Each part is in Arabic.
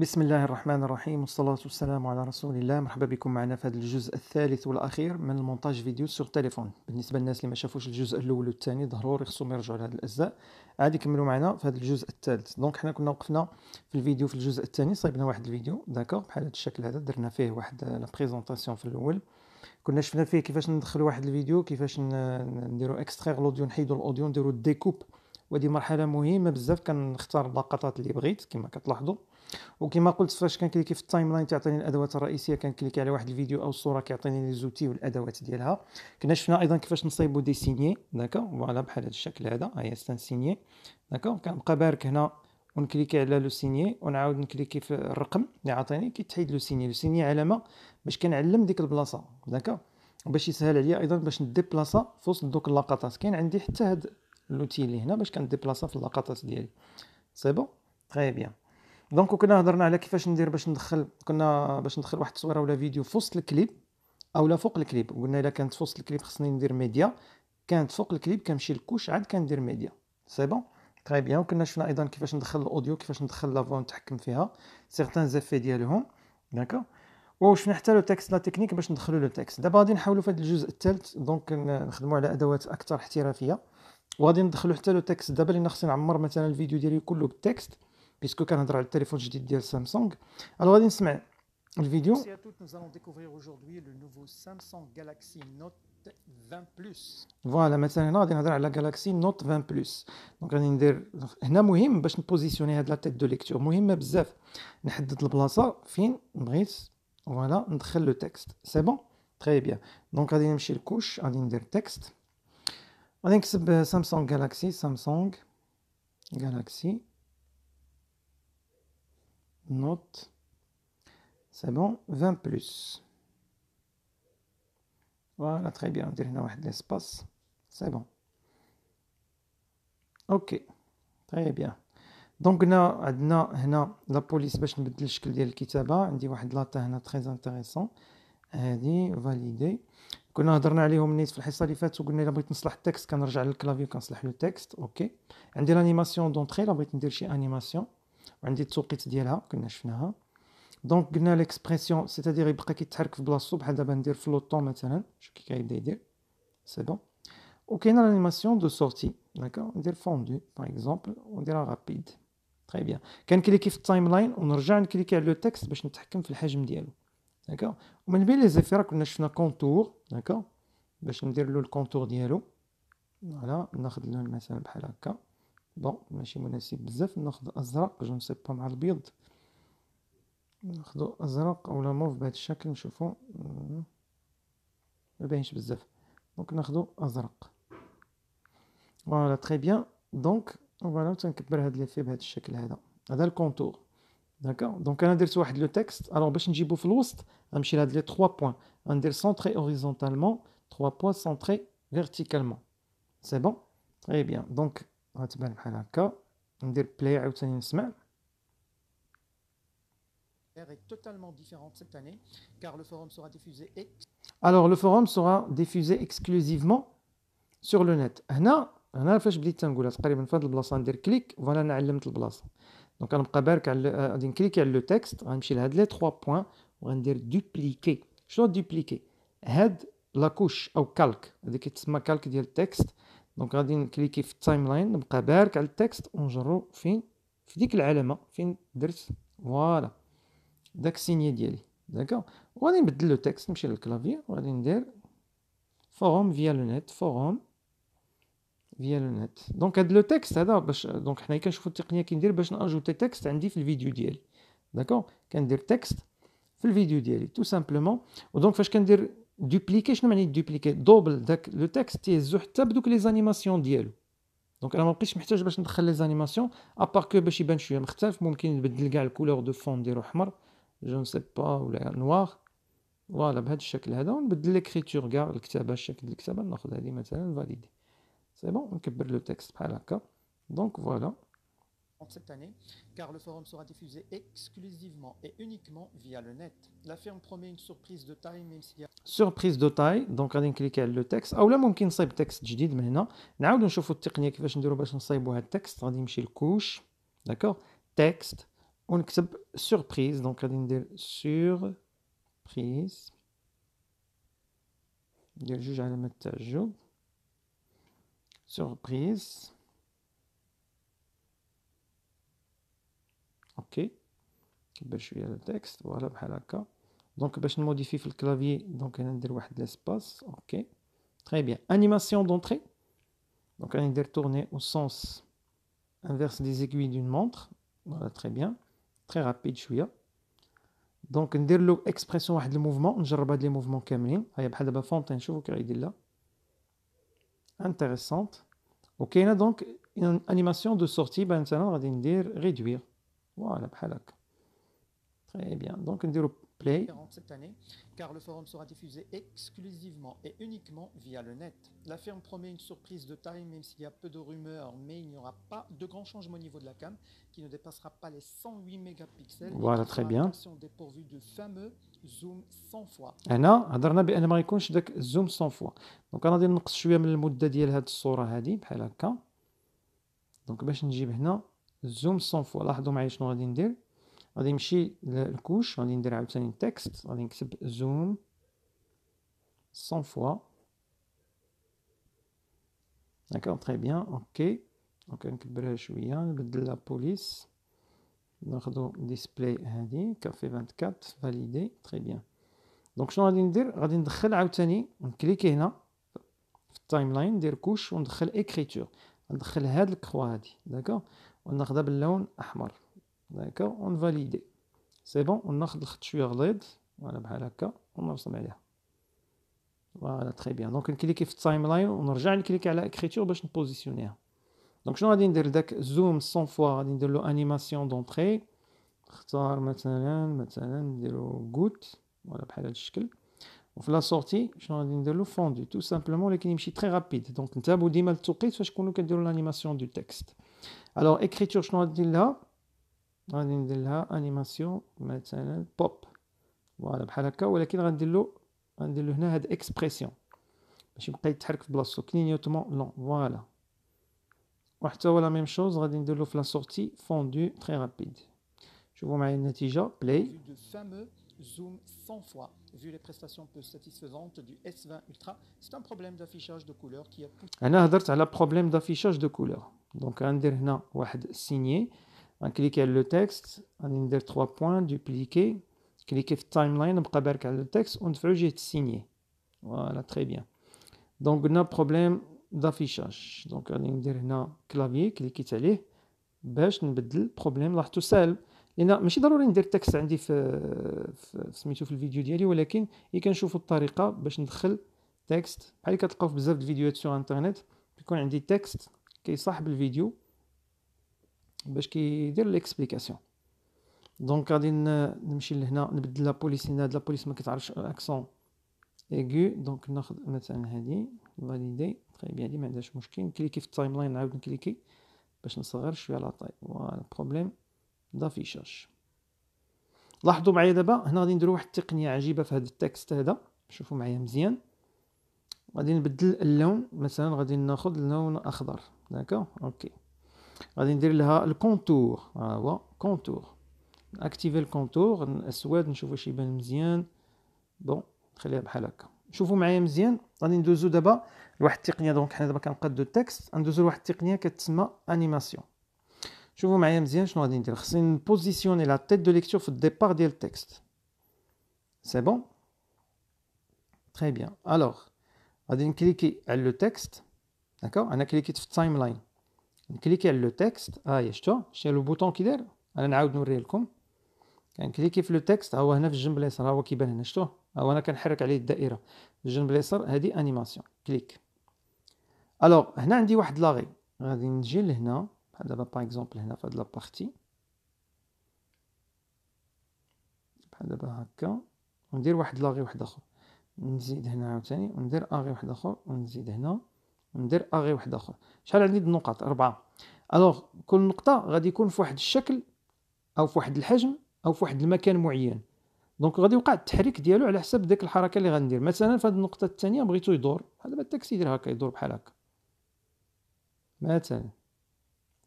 بسم الله الرحمن الرحيم والصلاة والسلام على رسول الله مرحبا بكم معنا في هذا الجزء الثالث والأخير من المونتاج فيديو sur téléphone بالنسبة للناس اللي ما شافوش الجزء الأول والثاني ضروري خصهم يرجعوا لهذه الأجزاء. عاد يكملوا معنا في هذا الجزء الثالث. donc حنا كنا وقفنا في الفيديو في الجزء الثاني صايبنا واحد الفيديو d'accord بحال هذا الشكل هذا درنا فيه واحد la présentation في الأول. كنا شفنا فيه كيفاش ندخلوا واحد الفيديو كيفاش نديروا extraire l'audio نحيدوا l'audio نديروا découpe وهذه مرحلة مهمة بزاف كنختار اللقطات اللي بغيت كما كتلاحظوا. وكما قلت فاش كنكليكي في ال timeline تعطيني الأدوات الرئيسية كنكليكي على واحد الفيديو أو الصورة كيعطيني les outils والأدوات ديالها. كنا شفنا أيضا كيفاش نصايبوا des signets d'accord voilà بحال هذا الشكل هذا. ها هي c'est un signet d'accord كنبقى بارك هنا ونكليكي على le signet ونعاود نكليكي في الرقم اللي عطيني كيتحيد le signet le signet علامه باش كنعلم ديك البلاصة. d'accord باش يسهل عليا أيضا باش نديبلاصا في وسط دوك اللقطات كاين عندي حتى هاد l'outil اللي هنا باش كنديبلاصا في اللقطات ديالي. c'est bon؟ très bien. donc كنا هضرنا على كيفاش ندير باش ندخل كنا باش ندخل واحد التصويره ولا فيديو في وسط الكليب أو لا فوق الكليب. قلنا إلا كانت في وسط الكليب خصني ندير ميديا كانت فوق الكليب كنمشي لل couche عاد كندير média. c'est bon très bien وكنا شفنا أيضا كيفاش ندخل l'audio كيفاش ندخل la voix نتحكم فيها. certains effets ديالهم. d'accord وشفنا حتى le texte la technique باش ندخلوا le texte دابا غادي نحاولوا في هذا الجزء الثالث donc نخدموا على أدوات أكثر احترافية. وغادي ندخلوا حتى le texte دابا لأن خصني نعمر مثلا الفيديو ديالي كله بال texte puisque كنهضر على التليفون الجديد ديال سامسونج alors غادي نسمع الفيديو Merci à toutes, nous allons découvrir aujourd'hui le nouveau Samsung Galaxy Note 20 Plus. voilà مثلا هنا غادي نهضر على جالاكسي نوت 20 بلس donc غادي ندير هنا مهم باش نبوزيسيوني هاد la tête de lecture مهمه بزاف نحدد البلاصه فين بغيت voilà ندخل le texte c'est bon très bien donc غادي نمشي لل couche غادي ندير texte غادي نكتب سامسونج جالاكسي سامسونج جالاكسي نوت c'est bon 20 بلس voilà très bien ندير هنا واحد l'espace c'est bon ok très bien donc هنا عندنا هنا la police باش نبدل الشكل ديال الكتابه عندي واحد لاتا هنا très intéressant هادي valider كنا هضرنا عليهم نيت في الحصه اللي فاتت وقلنا الا بغيت نصلح ال texte كنرجع لل clavier كنصلح له ال texte ok عندي l'animation d'entrée الا بغيت ندير شي animation وعندي التوقيت ديالها كنا شفناها. donc قلنا l'expression c'est-à-dire يبقى كيتحرك في بلاصتو بحال دابا ندير flottant مثلا شوف كي كيبدا يدير. c'est bon وكاينة l'animation de sortie d'accord ندير fondu par exemple ونديرها rapide très bien كنكليكي في ال timeline ونرجع نكليكي على le texte باش نتحكم في الحجم ديالو. d'accord ومن بين les effets كنا شفنا contour d'accord باش ندير له ال contour ديالو. voilà ناخذ اللون مثلا بحال هكا. bon ماشي مناسب بزاف ناخذ أزرق je ne sais pas مع البيض. ناخذ أزرق اولا موف بهذا الشكل نشوفو. ما باينش بزاف. donc ناخذ أزرق. voilà très bien donc voilà تنكبر هاد l'effet بهذا الشكل هذا. هذا ال contour. d'accord donc أنا درت واحد le texte. alors باش نجيبو في الوسط غنمشي لهاد les 3 points غندير centrer horizontalement 3 points centrer verticalement c'est bon très bien donc غتبان بحال هكا. ندير play عاوتاني نسمع. Est totalement différente cette année car le forum sera diffusé ex- Alors, le forum sera diffusé exclusivement sur le net. هنا هنا فاش بديت تنقولها تقريبا في هاد البلاصه ندير clic voilà أنا علمت البلاصه donc غنبقى بارك على آه، غادي نكليكي على le texte غنمشي لهاد les 3 points وغندير dupliquer شنو dupliquer هاد la couche ou calque هادي كتسمى calque ديال ال texte donc غادي نكليكي في ال timeline نبقى بارك على ال texte ونجرو فين في ديك العلامه فين درت voilà داك ال signet ديالي d'accord وغادي نبدل le texte نمشي لل clavier وغادي ندير forum via le net forum via le net donc هاد le texte هذا باش دونك حنايا كنشوفو التقنيه كي ندير باش ناجوتي texte عندي في الفيديو ديالي d'accord كندير texte في الفيديو ديالي tout simplement و donc فاش كندير dupliquer شنو معني dupliquer double داك le texte تيهزو حتى بدوك les animations ديالو donc أنا ما بقيتش محتاج باش ندخل les animations à part que باش يبان شوية مختلف ممكن نبدل كاع ال couleur de fond نديرو احمر je ne sais pas ولا noir voilà بهذا الشكل هذا ونبدل l'écriture كاع الكتابه الشكل ديال الكتابه ناخذ هذه مثلا valider c'est bon نكبر le texte بحال هكا donc voilà cette année car le forum sera diffusé exclusivement et uniquement via le net. La firme promet une surprise de taille même s'il y a surprise de taille donc غادي نكليكي على le texte اولا ممكن نصايب texte جديد من هنا نعاودو نشوفو التقنيه كيفاش نديرو باش نصايبو هاد ال texte غادي نمشي ل couche d'accord texte ونكتب surprise donc غادي ندير surprise ندير جوج علامات تعجب surprise OK كبر شوية ال texte. voilà بحال هكا. donc باش نموديفي في ال clavier donc هنا ندير واحد l'espace OK très bien animation d'entrée donc غادي ندير tourner au sens inverse des aiguilles d'une montre voilà très bien très rapide شوية. donc ندير له expression واحد ال mouvement نجرب هاد les mouvements كاملين. هيا بحال دابا fontaine شوفوا كي غيدير là intéressante وكاينه donc animation de sortie مثلا غادي ندير réduire فوالا بحال هكا تري بيان دونك نديرو Play. cette année, car le forum sera diffusé exclusivement et uniquement via le net. La firme promet une surprise de taille, même s'il y a peu de rumeurs, mais il n'y aura pas de grand changement au niveau de la cam, qui ne dépassera pas les 108 mégapixels. Voilà, très bien. dépourvu du fameux zoom 100 fois. هنا هضرنا بان ما غيكونش داك الزوم 100 فوا دونك انا غادي نقص شويه من المده ديال هاد الصوره هادي بحال هكا دونك باش نجيب هنا ال zoom 100 fois لاحظوا معايا شنو غادي ندير غادي نمشي لل couche غادي ندير عاوتاني texte غادي نكتب zoom 100 fois d'accord très bien OK donc نكبرها شوية نبدل la police ناخدو Display هادي كافي 24 valider très bien donc شنو غادي ندير غادي ندخل عاوتاني نكليكي هنا في ال timeline ندير couche وندخل écriture ندخل هاد الكخوا هادي d'accord وناخدها باللون احمر d'accord ونفاليدي c'est bon وناخد الخط شوية غليظ voilà بحال هكا ونرسم عليها voilà très bien donc نكليكي في ال timeline ونرجع نكليكي على écriture باش نبوزيسيونيها donc شنو غادي ندير داك zoom 100 fois غادي ندير له animation d'entrée نختار مثلا مثلا نديرو goutte voilà بحال هاد الشكل وفي la sortie شنو غادي ندير له fondu tout simplement ولكن يمشي très rapide donc نتابعو ديما التوقيت فاش تكونوا كديروا l'animation de texte alors écriture شنو غادي ندير لها غادي ندير لها animation مثلا بوب voilà بحال هكا ولكن غندير له غندير له هنا هاد expression باش يبقى يتحرك في بلاصتو clignotement lent voilà وحتى هو la même chose غادي ندير له في la sortie fondu très rapide شوفوا معايا النتيجه play zoom 100 fois. Vu les prestations peu satisfaisantes du S20 Ultra, c'est un problème d'affichage de couleur qui a... أنا هضرت على problème d'affichage de couleur. donc غندير هنا واحد signet غنكليكي على le texte غادي ندير 3 points dupliquer كليكي في ال timeline نبقى بارك على le texte وندفعو جهة ال signet voilà très bien donc قلنا problème d'affichage donc غادي ندير هنا clavier كليكيت عليه باش نبدل problème لاحظتو ساهل لأن ماشي ضروري ندير texte عندي في, في سميتو في الفيديو ديالي ولكن هي كنشوفوا الطريقة باش ندخل texte بحال كتلقاو في بزاف د الفيديوهات sur internet كيكون عندي texte كيصاحب الفيديو باش كيدير l'explication. donc غادي نمشي لهنا نبدل la police لأن هاد la police ما كتعرفش accent aigu donc ناخذ مثلا هادي valider très bien هادي ما عندهاش مشكل. نكليكي في ال timeline نعاود نكليكي باش نصغر شوية la taille. voilà problème d'affichage لاحظوا معايا دابا هنا غادي نديرو واحد التقنية عجيبة في هذا ال texte هذا. شوفوا معايا مزيان. غادي نبدل اللون مثلا غادي ناخذ اللون أخضر. d'accord OK غادي ندير لها ال contour ها هو contour activer ال contour الاسود نشوف واش يبان مزيان bon نخليها بحال هكا شوفوا معايا مزيان غادي ندوزو دابا لواحد التقنيه donc حنا دابا كنقادو ال texte ندوزو لواحد التقنيه كتسمى animation شوفوا معايا مزيان شنو غادي ندير خصني نبوزيسيوني la tête de lecture في ال départ ديال ال texte c'est bon très bien alors غادي نكليكي على le texte d'accord أنا كليكيت في ال timeline نكليكي على le texte ها هي شتو شتي le bouton كي داير أنا نعاود نوريه لكم كنكليكي في le texte ها هو هنا في الجنب اليسار ها هو كيبان هنا شتو ها هو أنا كنحرك عليه الدائره الجنب اليسار هادي animation clic alors هنا عندي واحد l'arrêt غادي نجي لهنا بحال دابا par exemple هنا في هاد la partie بحال دابا هكا وندير واحد l'arrêt واحد اخر نزيد هنا عاوتاني وندير اغي واحد اخر ونزيد هنا وندير اغي واحد آخر. شحال عندي النقط أربعة. alors كل نقطة غادي يكون في واحد الشكل أو في واحد الحجم أو في واحد المكان معين. donc غادي يوقع التحريك ديالو على حسب ديك الحركة اللي غندير. مثلا في هذه النقطة الثانية بغيتو يدور. بحال دابا التاكسي يدير هكا يدور بحال هكا. مثلا.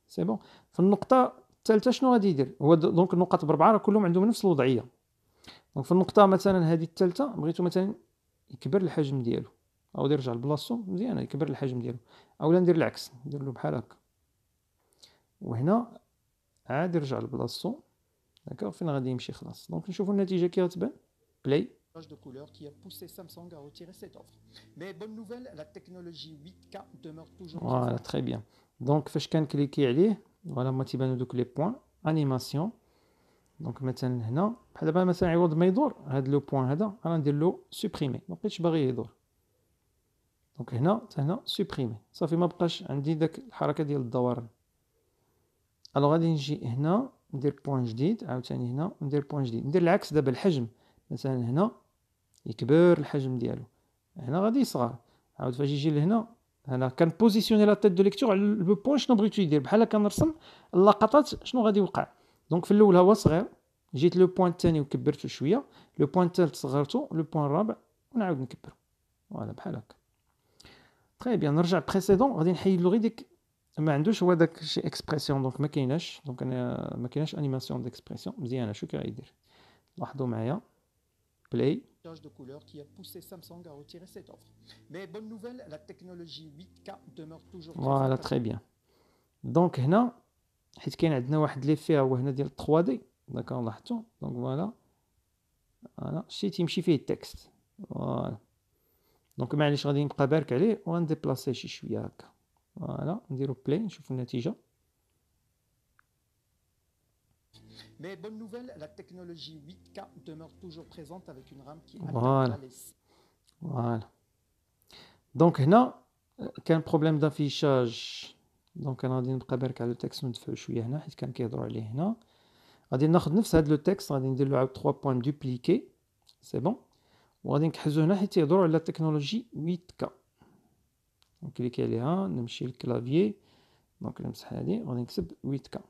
c'est bon. في النقطة الثالثه شنو غادي يدير؟ هو donc النقط بربعه راه كلهم عندهم نفس الوضعية. donc في النقطة مثلا هذه الثالثه بغيتو مثلا يكبر الحجم ديالو. أو يرجع لبلاصتو مزيان يكبر الحجم ديالو. اولا ندير العكس ندير له بحال هكا. وهنا عاد يرجع لبلاصتو. d'accord فين غادي يمشي خلاص. donc نشوفوا النتيجة كي غتبان. play de couleur qui a poussé Samsung à retirer cette offre. Mais bonne nouvelle, la technologie 8K demeure toujours Voilà, très bien. Donc, فاش كنكليكي عليه voilà ما تيبانو دوك les points animation donc مثلا هنا بحال دابا مثلا عوض ما يدور هاد le point هذا أنا ندير له supprimer ما بقيتش باغي يدور donc هنا حتى هنا supprimer صافي ما بقاش عندي داك الحركة ديال الدوران alors غادي نجي هنا ندير point جديد عاوتاني هنا ندير point جديد. ندير العكس دابا الحجم. مثلا هنا يكبر الحجم ديالو. هنا غادي يصغر. عاود فاش يجي لهنا أنا كنبوزيسيوني la tête de lecteur على le point شنو بغيتو يدير. بحال كنرسم اللقطات شنو غادي يوقع. donc في الأول هو صغير. جيت le point الثاني وكبرته شوية. le point الثالث صغرته. le point الرابع ونعاود نكبر voilà بحال هكا. très bien نرجع précédent غادي نحيد له غير ديك ما عندوش هو داك شي expression donc ما كايناش donc أنا ما كايناش animation d'expression مزيانه شو كي غيدير لاحظوا معايا play de couleur qui a poussé Samsung à retirer cette offre. Mais bonne nouvelle, la technologie 8K demeure toujours Voilà, très bien. Donc هنا حيت كاين عندنا واحد لي فيها هو هنا ديال 3D d'accord لاحظتوا donc voilà voilà شتي تيمشي فيه ال texte voilà donc معليش غادي نبقى بارك عليه وغنديبلاسي شي شوية هكا voilà نديرو play نشوفو النتيجه Mais bonne nouvelle, la technologie 8K demeure toujours présente avec une RAM qui voilà. Voilà. Donc هنا كان problème d'affichage donc أنا غادي نبقى بارك على ال texte وندفعو شوية هنا حيت كان كيهضروا عليه هنا غادي ناخذ نفس هاد le texte غادي ندير له عاود 3 points dupliquer c'est bon وغادي نكحزو هنا حيت يهضروا على التكنولوجي 8K نكليكي عليها نمشي لل clavier. donc نمسح هادي غادي نكتب 8K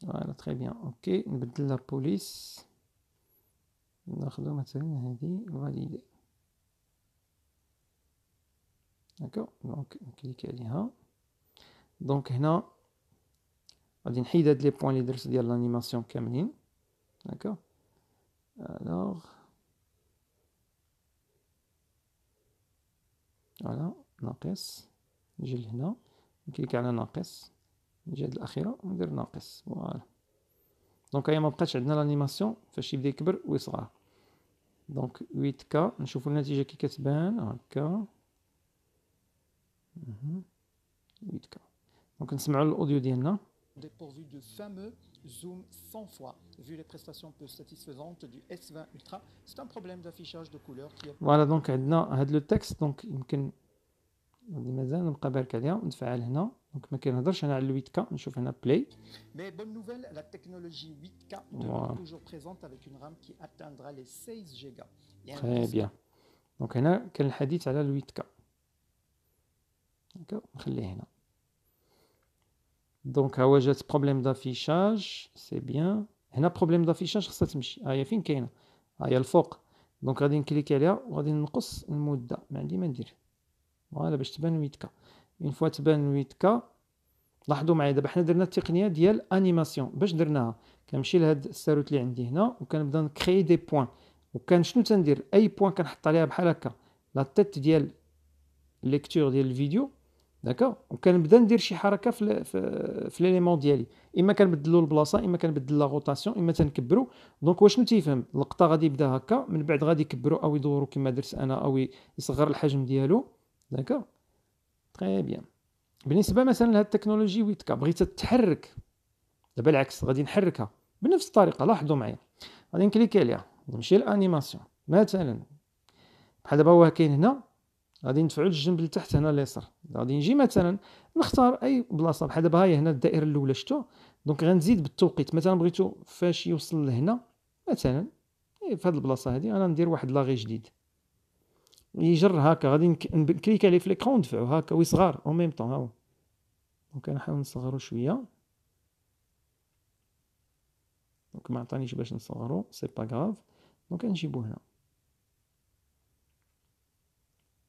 voilà très bien. OK نبدل la police. ناخدو مثلا هادي valider. d'accord donc نكليكي عليها donc هنا غادي نحيد هاد les points لي درت ديال l'animation كاملين. d'accord alors voilà ناقص نجي لهنا نكليك على ناقص الجهه الاخيره وندير ناقص voilà donc هي ما بقاتش عندنا l'animation فاش يبدا يكبر ويصغر donc 8K نشوفوا النتيجه كي كتبان هكا 8K donc نسمعوا ال audio ديالنا dépourvu de fameux zoom 100 fois. Vu les prestations peu satisfaisantes du S20 Ultra, c'est un problème d'affichage de couleur qui est... Voilà, donc عندنا هاد لو تكست دونك يمكن غادي مازال نبقى بارك عليها ونتفاعل هنا دونك ما كنهضرش انا على 8 k نشوف هنا بلاي Mais bonne nouvelle, la technologie 8K demeure toujours présente avec une RAM qui atteindra les 16 Go. Très bien. دونك هنا كان الحديث على 8 k دونك نخليه هنا donc هو جات problème d'affichage c'est bien هنا problème d'affichage خصها تمشي ها هي فين كاينة ها هي الفوق donc غادي نكليكي عليها وغادي نقص المده ما عندي ما ندير voilà باش تبان 8K une fois تبان 8K لاحظوا معايا دابا حنا درنا التقنيه ديال animation باش درناها كنمشي لهاد الساروت اللي عندي هنا وكنبدا نكري des points وكان شنو تندير اي point كنحط عليها بحال هكا la tête ديال lecteur ديال الفيديو d'accord وكنبدا ندير شي حركة في في, l'élément ديالي. إما كنبدلو البلاصة إما كنبدل la rotation إما تنكبرو. donc واش تيفهم اللقطه غادي يبدا هكا من بعد غادي يكبرو أو يدورو كما درت أنا أو يصغر الحجم ديالو. d'accord très bien بالنسبة مثلا لهاد التكنولوجي ويتكا بغيت تحرك. دابا العكس غادي نحركها. بنفس الطريقة لاحظوا معايا. غادي نكليكي عليها. نمشي لل animation. مثلا بحال دابا هو كاين هنا. غادي ندفعو للجنب لتحت هنا اليسار. غادي نجي مثلا نختار أي بلاصة بحال دابا هاهي هنا الدائرة الأولى شفتو؟ donc غنزيد بالتوقيت. مثلا بغيتو فاش يوصل لهنا مثلا إيه، في هاد البلاصة هادي أنا ندير واحد لاغي جديد. يجر هكا غادي نكليك عليه في l'écran وندفعو هكا ويصغر أو ميم طون هاهو. donc نحاول نصغرو شوية. دونك ما عطانيش باش نصغرو c'est pas grave donc نجيبو هنا.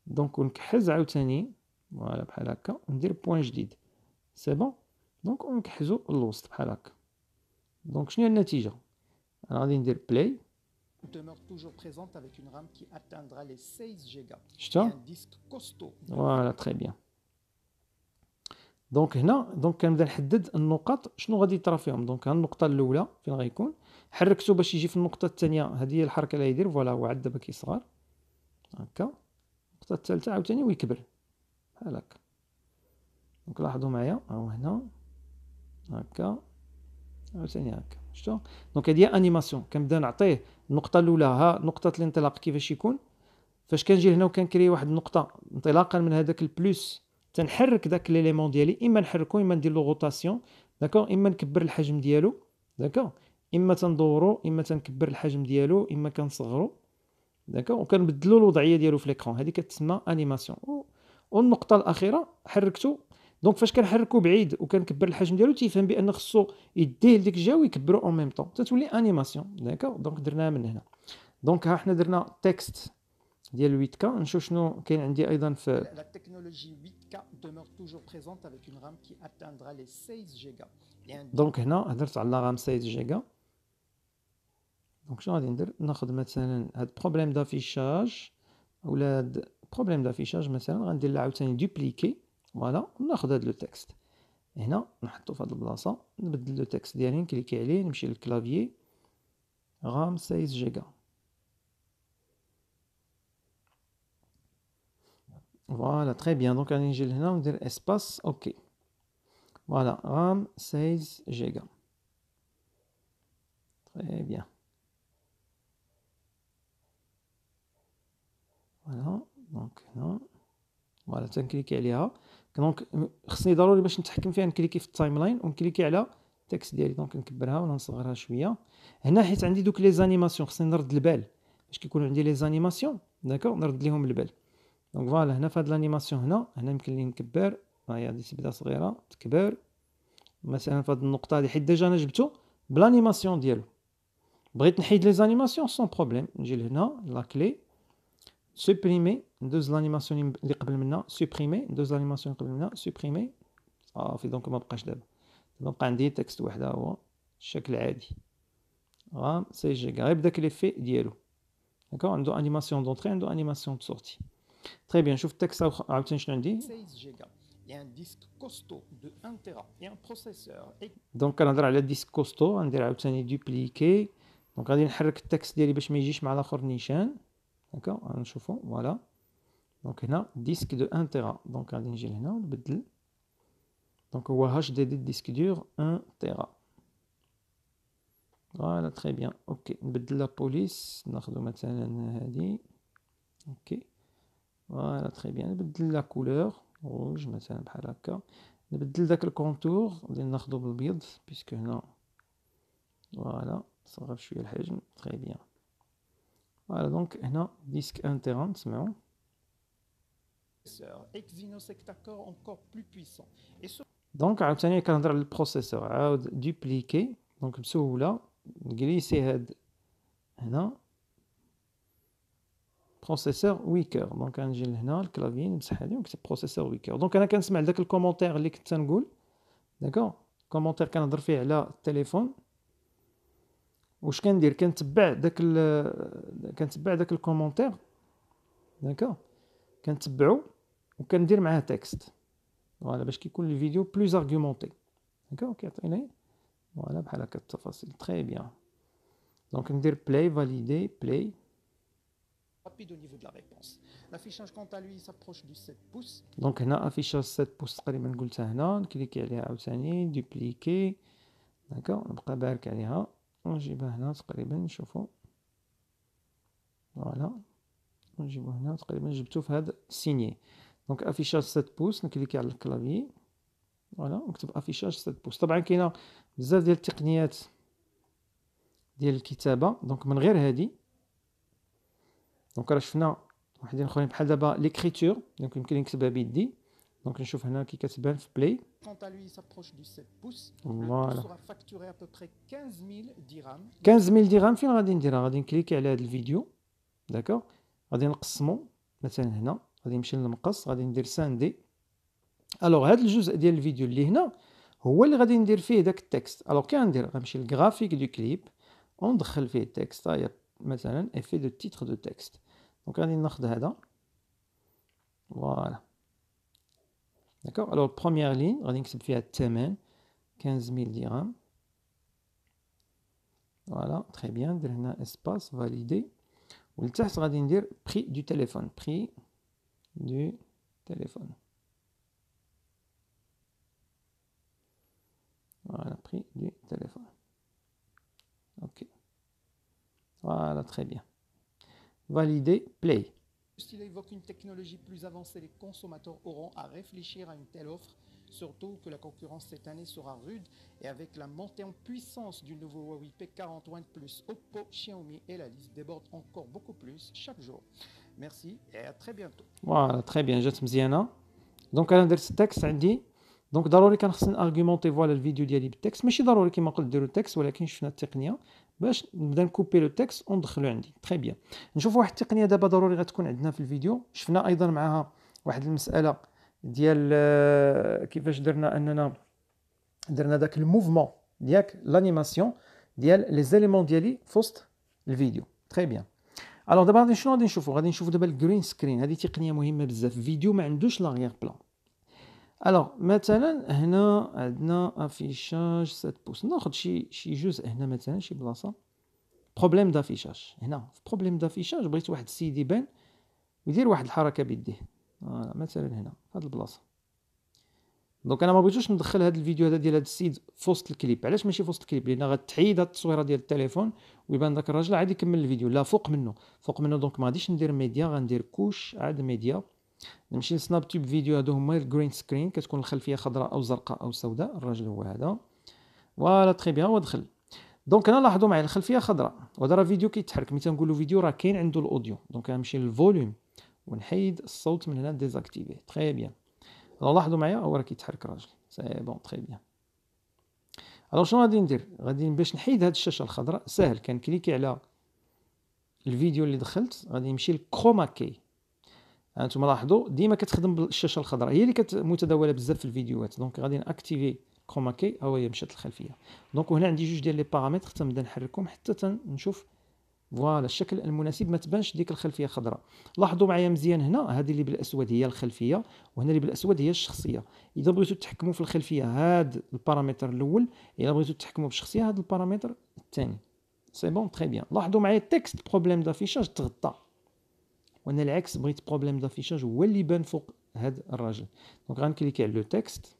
donc ونكحز عاوتاني. voilà بحال هكا. وندير point جديد. c'est bon donc ونكحزو الوسط بحال هكا. donc شنو هي النتيجة؟ أنا غادي ندير play demeure toujours présente avec une RAM qui atteindra les 16 Go. شتا؟ Un disque costaud. voilà très bien donc هنا donc كنبدا نحدد النقط شنو غادي يطرا فيهم؟ donc ها النقطة الأولى فين غيكون حركته باش يجي في النقطة الثانية. هذه هي الحركة اللي غيدير voilà هو عاد دابا كيصغر. هكا. النقطه الثالثة عاوتاني ويكبر. بحال هكا donc لاحظوا معايا. ها هو هنا. هكا. عاوتاني هكا. شفتوا donc هذه هي animation كنبدا نعطيه النقطة الأولى. ها نقطة الانطلاق كيفاش يكون. فاش كنجي هنا وكنكري واحد النقطة انطلاقا من هذاك ال plus تنحرك داك l'élément ديالي. إما نحركو إما ندير له rotation d'accord إما نكبر الحجم ديالو. d'accord إما تندورو إما تنكبر الحجم ديالو. إما كنصغرو. d'accord وكنبدلو الوضعية ديالو في l'écran هذه كتسمى animation والنقطة الأخيرة حركتو. donc فاش كنحركو بعيد وكنكبر الحجم ديالو تيفهم بأن خصو يديه لديك الجهة ويكبرو en même temps تتولي animation d'accord donc درناها من هنا. donc ها حنا درنا texte ديال 8K نشوف شنو كاين عندي أيضا في la technologie 8K demeure toujours présente avec une RAM qui atteindra les 16 Go. Et un donc هنا هدرت على la RAM 16 جيجا donc شنو غادي ندير ناخذ مثلا هاد problème d'affichage ولا هاد problème d'affichage مثلا غندير له عاوتاني dupliquer voilà وناخذ هاد le texte هنا نحطو في هاد البلاصه نبدل le texte ديالي نكليكي عليه نمشي لل clavier RAM 16 giga voilà très bien donc غادي نجي لهنا وندير espace OK voilà RAM 16 جيجا très bien voilà donc هنا voilà تنكليكي عليها donc خصني ضروري باش نتحكم فيها نكليكي في ال timeline ونكليكي على ال texte ديالي. donc نكبرها ولا نصغرها شوية. هنا حيت عندي دوك les animations خصني نرد البال. باش كيكون عندي les animations d'accord نرد ليهم البال. donc voilà هنا في هاد l'animation هنا هنا يمكن لي نكبر. ها هي غادي تبدا صغيرة تكبر. مثلا في هاد النقطة هادي حيت déjà أنا جبتو ب l'animation ديالو. بغيت نحيد les animations sans problème نجي لهنا la clé. supprimer ندوز l'animation اللي قبل منها supprimer ندوز l'animation اللي قبل منها supprimer صافي donc ما بقاش دابا دابا بقى عندي texte واحد ها هو الشكل عادي RAM 16 giga غير بداك l'effet ديالو d'accord عنده animation d'entrée عنده animation de sortie très bien شوف ال texte عاوتاني شنو عندي 16 Go. Et un disque costaud de 1 Tera et un processeur donc كنهضر على disque costaud غندير عاوتاني dupliquer donc غادي نحرك ال texte ديالي باش ما يجيش مع الآخر نيشان هكا غنشوفو voilà donc هنا disque de 1 Tera donc غادي نجي لهنا ونبدل donc هو HDD disque dur 1 Tera voilà très bien OK نبدل la police ناخدو مثلا هادي OK voilà très bien نبدل la couleur rouge مثلا بحال هكا نبدل داك ال contour غادي ناخدو بالبيض puisque هنا voilà صغر شوية الحجم très bien voilà donc هنا disque 1 Tera نسمعو processeur. Exynos Hectacore encore plus puissant. Et ce donc عاوتاني كنهضر على ال processeur عاود dupliquer donc بسهوله نكليسي هاد هنا processeur ويكر donc غنجي لهنا ال clavier نمسح هادي ونكتب processeur ويكر donc أنا كنسمع داك ال commentaire اللي كنت تنقول d'accord commentaire كنهضر فيه على التليفون واش كندير كنتبع داك ال كنتبع داك ال commentaire d'accord كنتبعو وكندير معاه texte voilà باش كيكون الفيديو plus argumentée d'accord كيعطيني voilà بحال هكا التفاصيل très bien donc ندير play valider play rapide au niveau de la réponse. L'affichage, quant à lui, s'approche du 7 pouces. donc هنا affichage 7 pouces تقريبا قلتها هنا نكليكي عليها عاوتاني dupliquer d'accord نبقى بارك عليها ونجيبها هنا تقريبا نشوفو voilà. ونجيبو هنا تقريبا جبتو في هاد scène donc affichage 7 pouces نكليكي على ال clavier. voilà. ونكتب affichage 7 pouces طبعا كاينة بزاف ديال التقنيات ديال الكتابة. donc من غير هادي. donc راه شفنا واحدين أخرين بحال دابا l'écriture donc يمكن نكتبها بيدي. donc نشوف هنا كي كتبان في play Quant à lui, s'approche du 7 pouces. Le Voilà. tout sera facturé à peu près 15 000 dirhams. 15000 درهم فين غادي نديرها غادي نكليكي على هذا الفيديو d'accord غادي نقسمو مثلا هنا غادي نمشي للمقص غادي ندير scinder alors هذا الجزء ديال الفيديو اللي هنا هو اللي غادي ندير فيه داك ال texte alors كي غندير غنمشي لل graphique de clip وندخل فيه ال texte هيا مثلا effets de titre de texte donc غادي ناخذ هذا voilà d'accord alors première ligne غادي نكتب فيها الثمن 15000 درهم فوالا تري بيان ندير هنا اسباس فاليدي ولتحت غادي ندير بري دو تيليفون بري دو تيليفون Voilà, prix du téléphone. Ok. Voilà, très bien. Valider, play. S'il évoque une technologie plus avancée, les consommateurs auront à réfléchir à une telle offre, surtout que la concurrence cette année sera rude et avec la montée en puissance du nouveau Huawei P40 OnePlus, Oppo, Xiaomi et la liste déborde encore beaucoup plus chaque jour. Merci et à très bientôt. Voilà, très bien, جات مزيانه دونك انا درت التكست عندي دونك ضروري كان خصني ارغيومونتي فوالا الفيديو ديالي بالتكست ماشي ضروري كيما قلت ديروا التكست ولكن شفنا التقنيه باش نبدا نكوبي le texte وندخلو عندي. très bien نشوف واحد التقنية دابا ضروري غتكون عندنا في الفيديو. شفنا أيضا معها واحد المسألة ديال آه، كيفاش درنا أننا درنا داك ال mouvement ديالك l'animation ديال les éléments ديالي في وسط الفيديو. très bien alors دابا غادي شنو غادي نشوفو. غادي نشوفو دابا ال green screen هذه تقنية مهمة بزاف. فيديو ما عندوش l'arrière-plan alors مثلا هنا عندنا affichage 7 pouces ناخذ شي شي جزء هنا مثلا شي بلاصة. problème d'affichage هنا في problème d'affichage بغيت واحد السيد يبان ويدير واحد الحركة بيديه. voilà مثلا هنا في هاد البلاصة. donc أنا ما بغيتوش ندخل هاد الفيديو هذا ديال هاد السيد في وسط الكليب. علاش ماشي في وسط الكليب؟ لأن غتحيد هاد التصويرة ديال التليفون ويبان داك الراجل عادي يكمل الفيديو. لا فوق منه. فوق منه donc ما غاديش ندير ميديا غندير couche عاد ميديا نمشي ل SnapTube فيديو هادو هما ال green screen كتكون الخلفية خضراء أو زرقاء أو سوداء الراجل هو هذا. voilà très bien ودخل. donc أنا لاحظوا معايا الخلفية خضراء. وهذا راه فيديو كيتحرك. ملي تنقولوا فيديو راه كاين عنده ال audio. donc غنمشي لل volume. ونحيد الصوت من هنا désactiver très bien alors لاحظوا معايا؟ هو راه كيتحرك الراجل. c'est bon très bien alors شنو غادي ندير؟ غادي باش نحيد هاد الشاشة الخضراء. ساهل كنكليكي على الفيديو اللي دخلت. غادي نمشي ل chroma key أنتم لاحظوا ديما كتخدم بالشاشة الخضراء هي اللي متداولة بزاف في الفيديوهات donc غادي ناكتيفي chroma key ها هي مشات الخلفية. donc وهنا عندي جوج ديال les paramètres تنبدا نحركهم حتى نشوف voilà الشكل المناسب ما تبانش ديك الخلفية خضراء. لاحظوا معايا مزيان هنا هذه اللي بالأسود هي الخلفية وهنا اللي بالأسود هي الشخصية. إذا بغيتوا تحكموا في الخلفية هذا البارامتر الأول إذا بغيتوا تحكموا بالشخصيه هذا البارامتر الثاني. c'est bon très bien لاحظوا معايا ال texte problème d'affichage تغطى. وأنا العكس بغيت problème d'affichage هو اللي يبان فوق هاد الراجل donc غنكليكي على le texte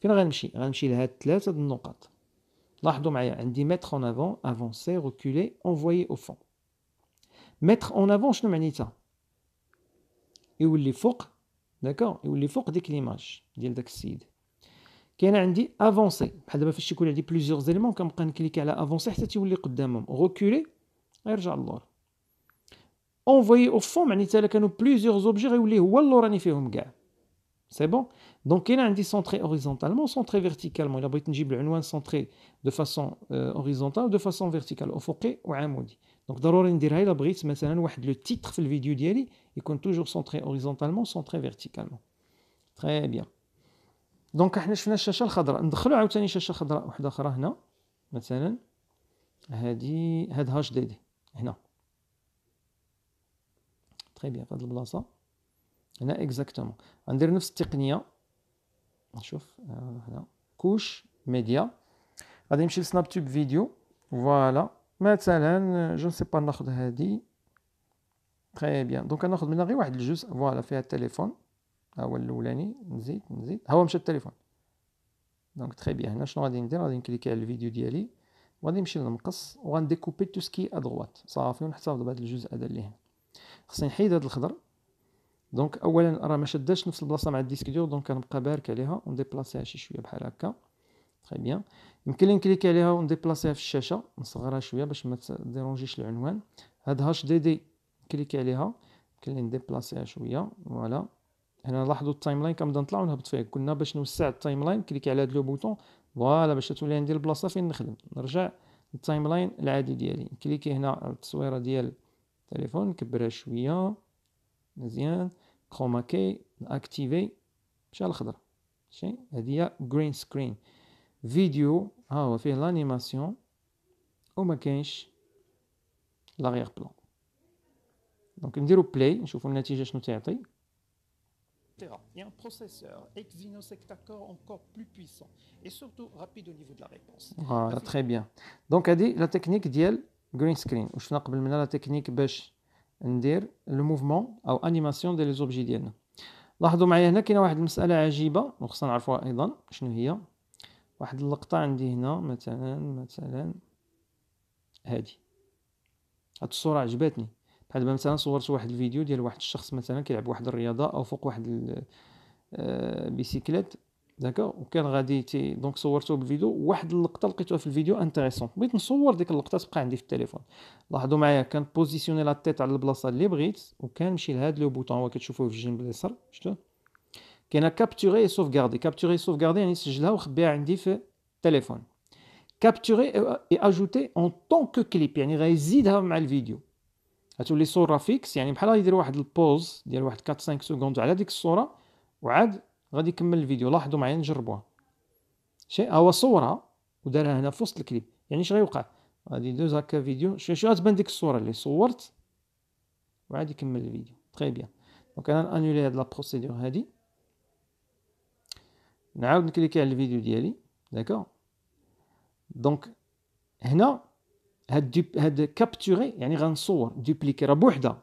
فين غنمشي غنمشي لهاد ثلاثة النقط لاحظوا معايا. عندي mettre en avant avancer reculer envoyer au fond mettre en avant شنو معنيتها يولي فوق d'accord يولي فوق ديك l'image ديال داك السيد كاين عندي avancer بحال دابا فاش يكون عندي plusieurs éléments كنبقى نكليكي على avancer حتى تيولي قدامهم reculer غيرجع للور اونفوي أو فون معناتها كانوا بليزيور زوبجي غيولي هو اللور راني فيهم كاع c'est bon donc كاين عندي centrer horizontalement centrer verticalement الا بغيت نجيب العنوان centrer de façon horizontale de façon verticale افقي وعمودي donc ضروري نديرها الا بغيت مثلا واحد le titre في الفيديو ديالي يكون toujours centré horizontalement centré verticalement très bien donc إحنا شفنا الشاشه الخضراء ندخلوا عاوتاني شاشه خضراء واحدة أخرى هنا مثلا هادي هاد HDD هنا très bien في هذه البلاصه هنا exactement غندير نفس التقنيه نشوف هنا couche média غادي نمشي ل SnapTube فيديو voilà مثلا je sais pas ناخذ هادي très bien donc ناخذ منها غير واحد الجزء voilà فيها التليفون ها هو الاولاني نزيد نزيد ها هو مشى التليفون donc très bien هنا شنو غادي ندير غادي نكليكي على الفيديو ديالي وغادي نمشي للمقص وغنديكوبي tout ce qui est à droite صافي ونحتفظ بهذا الجزء هذا اللي هنا خصني نحيد هذا الخضر. donc اولا راه ما شداش نفس البلاصة مع ال disque dur donc كنبقى بارك عليها ونديبلاسيها شي شوية بحال هكا. très bien يمكن لي نكليكي عليها ونديبلاسيها في الشاشة نصغرها شوية باش ما تديرونجيش العنوان. هاد HDD كليكي عليها. يمكن لي نديبلاسيها شوية. voilà هنا لاحظوا ال timeline كنبدا نطلع ونهبط فيه. كنا باش نوسع ال timeline كليكي على هاد le bouton. voilà باش تولي عندي البلاصة فين نخدم. نرجع لل timeline العادي ديالي. كليكي هنا على التصويرة ديال التليفون نكبرها شوية مزيان chroma key activer مشى الخضر ماشي هذه هي green screen فيديو ها هو فيه l'animation وما كاينش l'arrière-plan donc نديرو play نشوفو النتيجه شنو تيعطي Il y a un processeur Exynos Hectacore encore plus puissant. Et surtout rapide au niveau de la réponse. voilà très bien donc هادي la technique ديال green screen وشفنا قبل منها la technique باش ندير le mouvement أو animation ديال les objets ديالنا لاحظوا معايا هنا كاينة واحد المسألة عجيبة وخصنا نعرفوها أيضا شنو هي. واحد اللقطة عندي هنا مثلا مثلا هادي. هاد الصورة عجبتني بحال دابا مثلا صورت واحد الفيديو ديال واحد الشخص مثلا كيلعب واحد الرياضة أو فوق واحد ال bicyclette d'accord وكان غادي تي donc صورته بالفيديو. واحد اللقطة لقيتوها في الفيديو intéressante. بغيت نصور ديك اللقطة تبقى عندي في التليفون. لاحظوا معايا كان positionner la tête على البلاصة اللي بغيت وكنمشي لهاد le bouton هو كتشوفوه في الجنب اليسار. شفتوا؟ كاينة capturer sauvegarder capturer sauvegarder يعني سجلها وخبيها عندي في التليفون. capturer et ajouter en tant que clip يعني غيزيدها مع الفيديو. غتولي صورة fixe يعني بحال يدير واحد ال pause ديال واحد 4 5 secondes على ديك الصورة وعاد غادي يكمل الفيديو. لاحظوا معايا نجربوها. شي هو صورها ودارها هنا في وسط الكليب. يعني اش غيوقع؟ غادي يدوز هكا فيديو. شو شو غتبان ديك الصورة اللي صورت وعاد يكمل الفيديو. très bien. donc أنا annuler هاد la procédure هادي. نعاود ن cliquer على الفيديو ديالي. d'accord. donc هنا هاد هاد capturer يعني غنصور dupliquer راه بوحدها.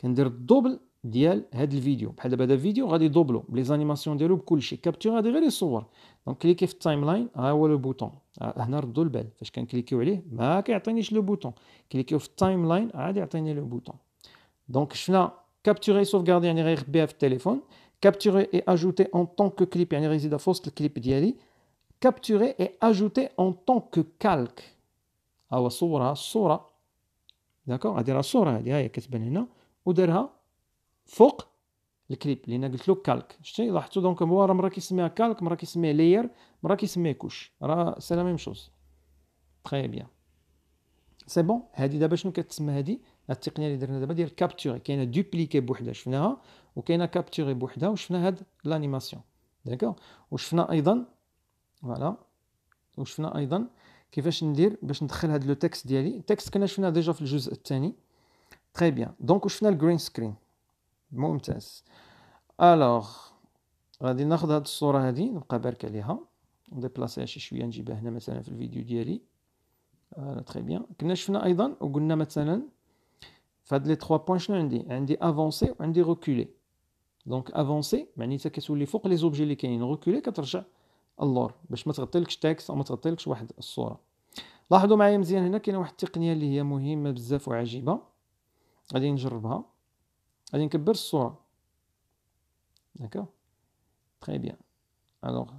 كندير ال double ديال هاد الفيديو. بحال دابا هذا فيديو غادي يدوبلو ب les animations ديالو بكلشي capture غادي غير يصور donc cliquer في ال timeline ها هو le bouton هنا ردوا البال. فاش كنكليكيو عليه ما كيعطينيش le bouton كليكيو في ال timeline عاد يعطيني le bouton donc شفنا capturer sauvegarder يعني غيخبيها في التليفون. capturer et ajouter en tant que clip يعني غيزيدها في وسط الكليب ديالي. capturer et ajouter en tant que calque ها هو صورها الصورة d'accord غادي راه الصورة هادي ها هي كتبان هنا. ودارها فوق الكليب لأن قلت له calque. شتي لاحظتوا donc هو راه مرة كيسميها calque مرة كيسميها layer مرة كيسميها couche. راه c'est la même chose très bien c'est bon هادي دابا شنو كتسمى هادي؟ التقنية اللي درنا دابا ديال capturer كاينة dupliquer بوحدها شفناها؟ وكاينة capturer بوحدها وشفنا هاد l'animation d'accord وشفنا أيضا voilà وشفنا أيضا كيفاش ندير باش ندخل هاد le texte ديالي. ال texte كنا شفناه déjà في الجزء الثاني. très bien donc وشفنا ال green screen ممتاز. alors غادي ناخذ هاد الصورة هادي نبقى بارك عليها. نديبلاسيها شي شوية نجيبها هنا مثلا في الفيديو ديالي. آه très bien كنا شفنا أيضا وقلنا مثلا في هاد les 3 points شنو عندي؟ عندي avancer وعندي reculer donc avancer معناتها كتولي فوق les objets اللي كاينين. reculer كترجع اللور. باش ما تغطيلكش texte أو ما تغطيلكش واحد الصورة. لاحظوا معايا مزيان هنا كاينة واحد التقنية اللي هي مهمة بزاف وعجيبة. غادي نجربها. غادي نكبر الصورة d'accord très bien alors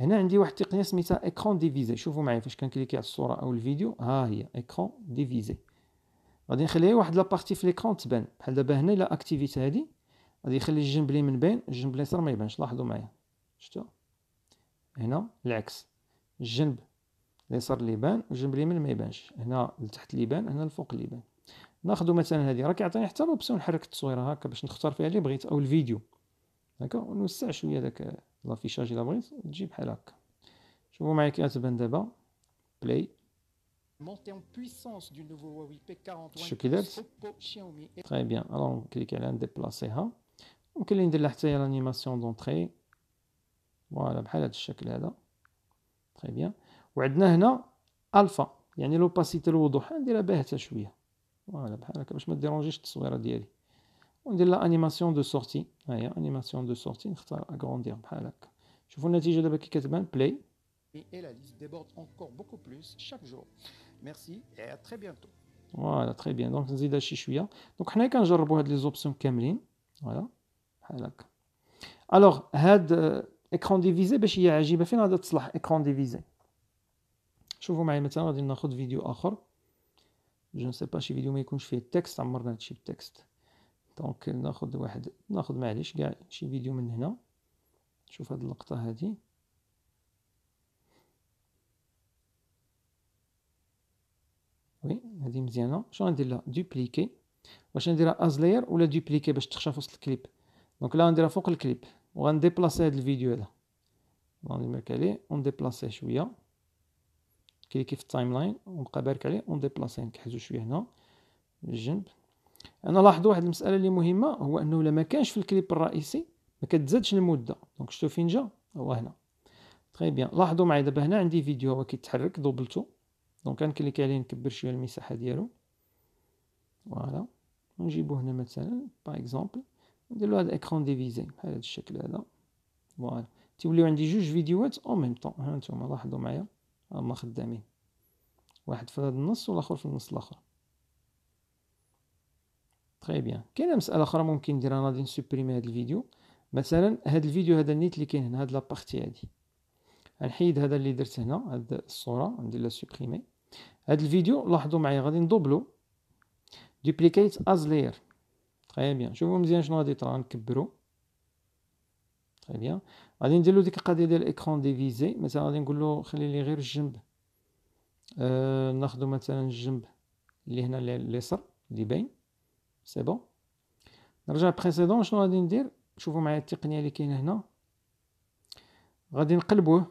هنا عندي واحد التقنيه سميتها écran divisé شوفوا معايا فاش كن cliquer على الصورة أو الفيديو. ها هي écran divisé غادي نخلي واحد la partie في l'écran تبان. بحال دابا هنا إلا اكتيفيت هادي غادي يخلي الجنب اليمين باين الجنب اليسار ما يبانش. لاحظوا معايا. شفتوا؟ هنا العكس. الجنب اليسار اللي يبان والجنب اليمين ما يبانش. هنا لتحت اللي يبان هنا الفوق اللي يبان. ناخذ مثلا هذه راه كيعطيني حتى l'option نحرك التصويرة هكا باش نختار فيها اللي بغيت أو الفيديو. هكا؟ ونوسع شوية داك l'affichage إلا بغيت. تجي بحال هكا. شوفوا معايا كي غتبان دابا. play montée en puissance du nouveau Huawei P40 شو كي درت Oppo Xiaomi. Et très bien alors ن clique عليها نديبلاسيها ممكن لي ندير لها حتى هي l'animation d'entrée voilà بحال هذا الشكل هذا très bien وعندنا هنا الفا يعني l'opacité الوضوح نديرها باهته شوية voilà بحال هكا باش ما ديرونجيش التصويره ديالي وندير l'animation de sortie ها هي animation de sortie نختار agrandir بحال هكا شوفوا النتيجه دابا كي كتبان play et la liste déborde encore beaucoup plus chaque jour. Merci et à très bientôt. voilà très bien donc نزيدها شي شوية donc حنا كنجربوا هاد les options كاملين voilà بحال هكا alors هاد écran divisé باش هي عجيبه فين غادا تصلح écran divisé شوفوا معايا مثلا غادي ناخذ فيديو اخر je ne sais pas شي فيديو ما يكونش فيه ال texte عمرنا هادشي بال texte donc ناخذ واحد ناخذ معليش كاع شي فيديو من هنا. شوف هاد اللقطة هادي. oui هادي مزيانة. شنو غندير لها؟ dupliquer واش نديرها as layer ولا dupliquer باش تخشى في وسط الكليب donc لا غنديرها فوق الكليب وغن déplacer هاد الفيديو هذا. نبارك عليه ونديبلاسيه شوية. cliquer في ال timeline ونبقى بارك عليه ونديبلاسيه نكحزو شوية هنا. الجنب. أنا لاحظوا واحد المسألة اللي مهمة هو أنه إلا ما كانش في الكليب الرئيسي ما كتزادش المدة. donc شفتو فين جا هو هنا. très bien لاحظوا معايا دابا هنا عندي فيديو هو كيتحرك دوبلتو. donc كن cliquer عليه نكبر شوية المساحة ديالو. voilà نجيبو هنا مثلا par exemple نديرو هاد ال écran divisé بحال هاد الشكل هذا. voilà تيوليو عندي جوج فيديوهات au même temps ها نتوما لاحظوا معايا. هما خدامين. واحد في هذا النص والآخر في النص الآخر. très bien كاينة مسألة أخرى ممكن نديرها أنا غادي ن supprimer هذا الفيديو. مثلا هذا الفيديو هذا النيت اللي كاين هنا هاد la partie هادي. غنحيد هذا اللي درت هنا هاد الصورة ندير la supprimer. هاد الفيديو لاحظوا معايا غادي ندوبلو. duplicate as layer très bien شوفوا مزيان شنو غادي يطرا نكبرو. très bien غادي ندير ديك القضية ديال ال écran divisé مثلا غادي نقول له خلي لي غير الجنب آه ناخذ مثلا الجنب اللي هنا اليسار اللي باين c'est bon نرجع précédent شنو غادي ندير شوفوا معايا التقنيه اللي كاينة هنا غادي نقلبوه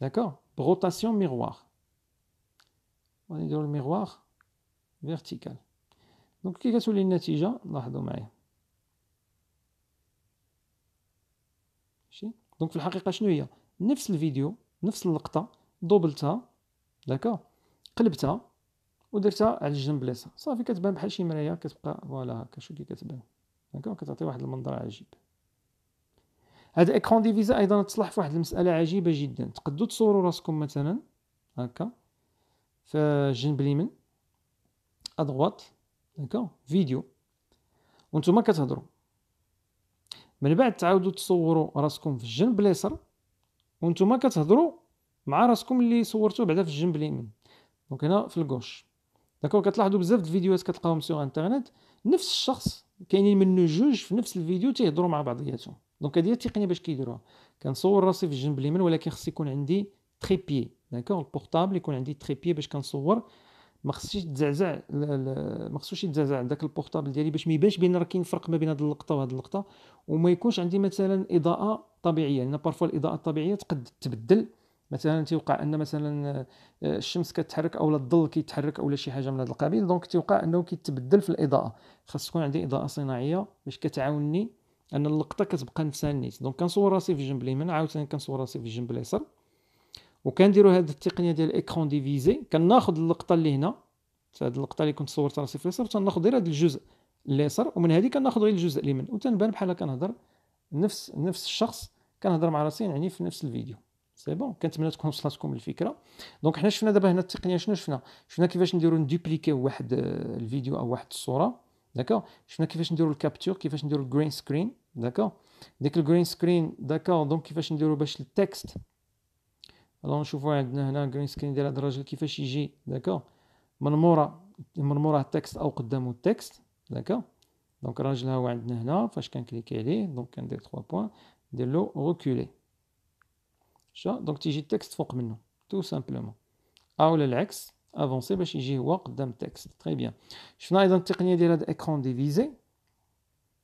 d'accord ب rotation miroir غادي نديرو ال miroir vertical donc كي كتولي النتيجه لاحظوا معايا ماشي donc في الحقيقة شنو هي نفس الفيديو نفس اللقطة دوبلتها d'accord قلبتها ودرتها على الجنب اليسار. صافي كتبان بحال شي مرايه كتبقى voilà هكا شو كي كتبان. d'accord كتعطي واحد المنظر عجيب. هاد ال écran divisé أيضا تصلح في واحد المسألة عجيبة جدا. تقدروا تصوروا راسكم مثلا هكا في الجنب اليمين à droite d'accord فيديو. وأنتم كتهضروا من بعد تعاودوا تصوروا راسكم في الجنب اليسار وأنتم كتهضروا مع راسكم اللي صورتوه بعدا في الجنب اليمين. donc هنا في ال gauche d'accord كتلاحظوا بزاف د الفيديوهات كتلقاهم sur internet نفس الشخص كاينين منه جوج في نفس الفيديو تيهضروا مع بعضياتهم donc هذه التقنية باش كيديروها. كنصور راسي في الجنب اليمين ولكن خص يكون عندي trépied d'accord ال portable يكون عندي trépied باش كنصور ما خصش يتزعزع ما خصوش يتزعزع داك ال portable ديالي باش ما يبانش بان راه كاين فرق ما بين هذه اللقطة وهذه اللقطة وما يكونش عندي مثلا إضاءة طبيعية. لأن parfois الإضاءة الطبيعية تقد تبدل. مثلا تيوقع أن مثلا آه، الشمس كتحرك اولا الظل كيتحرك اولا شي حاجة من هذا القبيل. donc تيوقع أنه كيتبدل في الإضاءة. خاص تكون عندي إضاءة صناعية باش كتعاونني أن اللقطة كتبقى نفسها النيت. donc كنصور راسي في الجنب اليمين عاوتاني كنصور راسي في الجنب اليسار. وكنديروا هذه التقنية ديال ال écran divisé. كناخذ اللقطة اللي هنا. هذه اللقطة اللي كنت صورت راسي في اليسار تناخذ غير هذا الجزء اليسار ومن هذه كناخذ غير الجزء اليمين. وتنبان بحال كنهضر نفس نفس الشخص كنهضر مع راسي يعني في نفس الفيديو. c'est bon. كنتمنى تكون وصلتكم الفكرة. donc حنا شفنا دابا هنا التقنية شنو شفنا؟ شفنا كيفاش نديرو ندوبليكيو واحد الفيديو أو واحد الصورة. d'accord. شفنا كيفاش نديرو ال capture كيفاش نديرو ال green screen d'accord. ديك ال green screen d'accord. donc كيفاش نديرو باش ال texte alors نشوفوا عندنا هنا ال green screen ديال هذا الراجل كيفاش يجي d'accord من مورا من مورا ال texte أو قدامه ال texte d'accord donc الراجل ها هو عندنا هنا فاش كنكليكي عليه donc كندير 3 points ندير له reculer ça donc تيجي ال texte فوق منه tout simplement أو العكس avancer باش يجي هو قدام ال texte très bien شفنا أيضا التقنيه ديال هاد ال écran divisé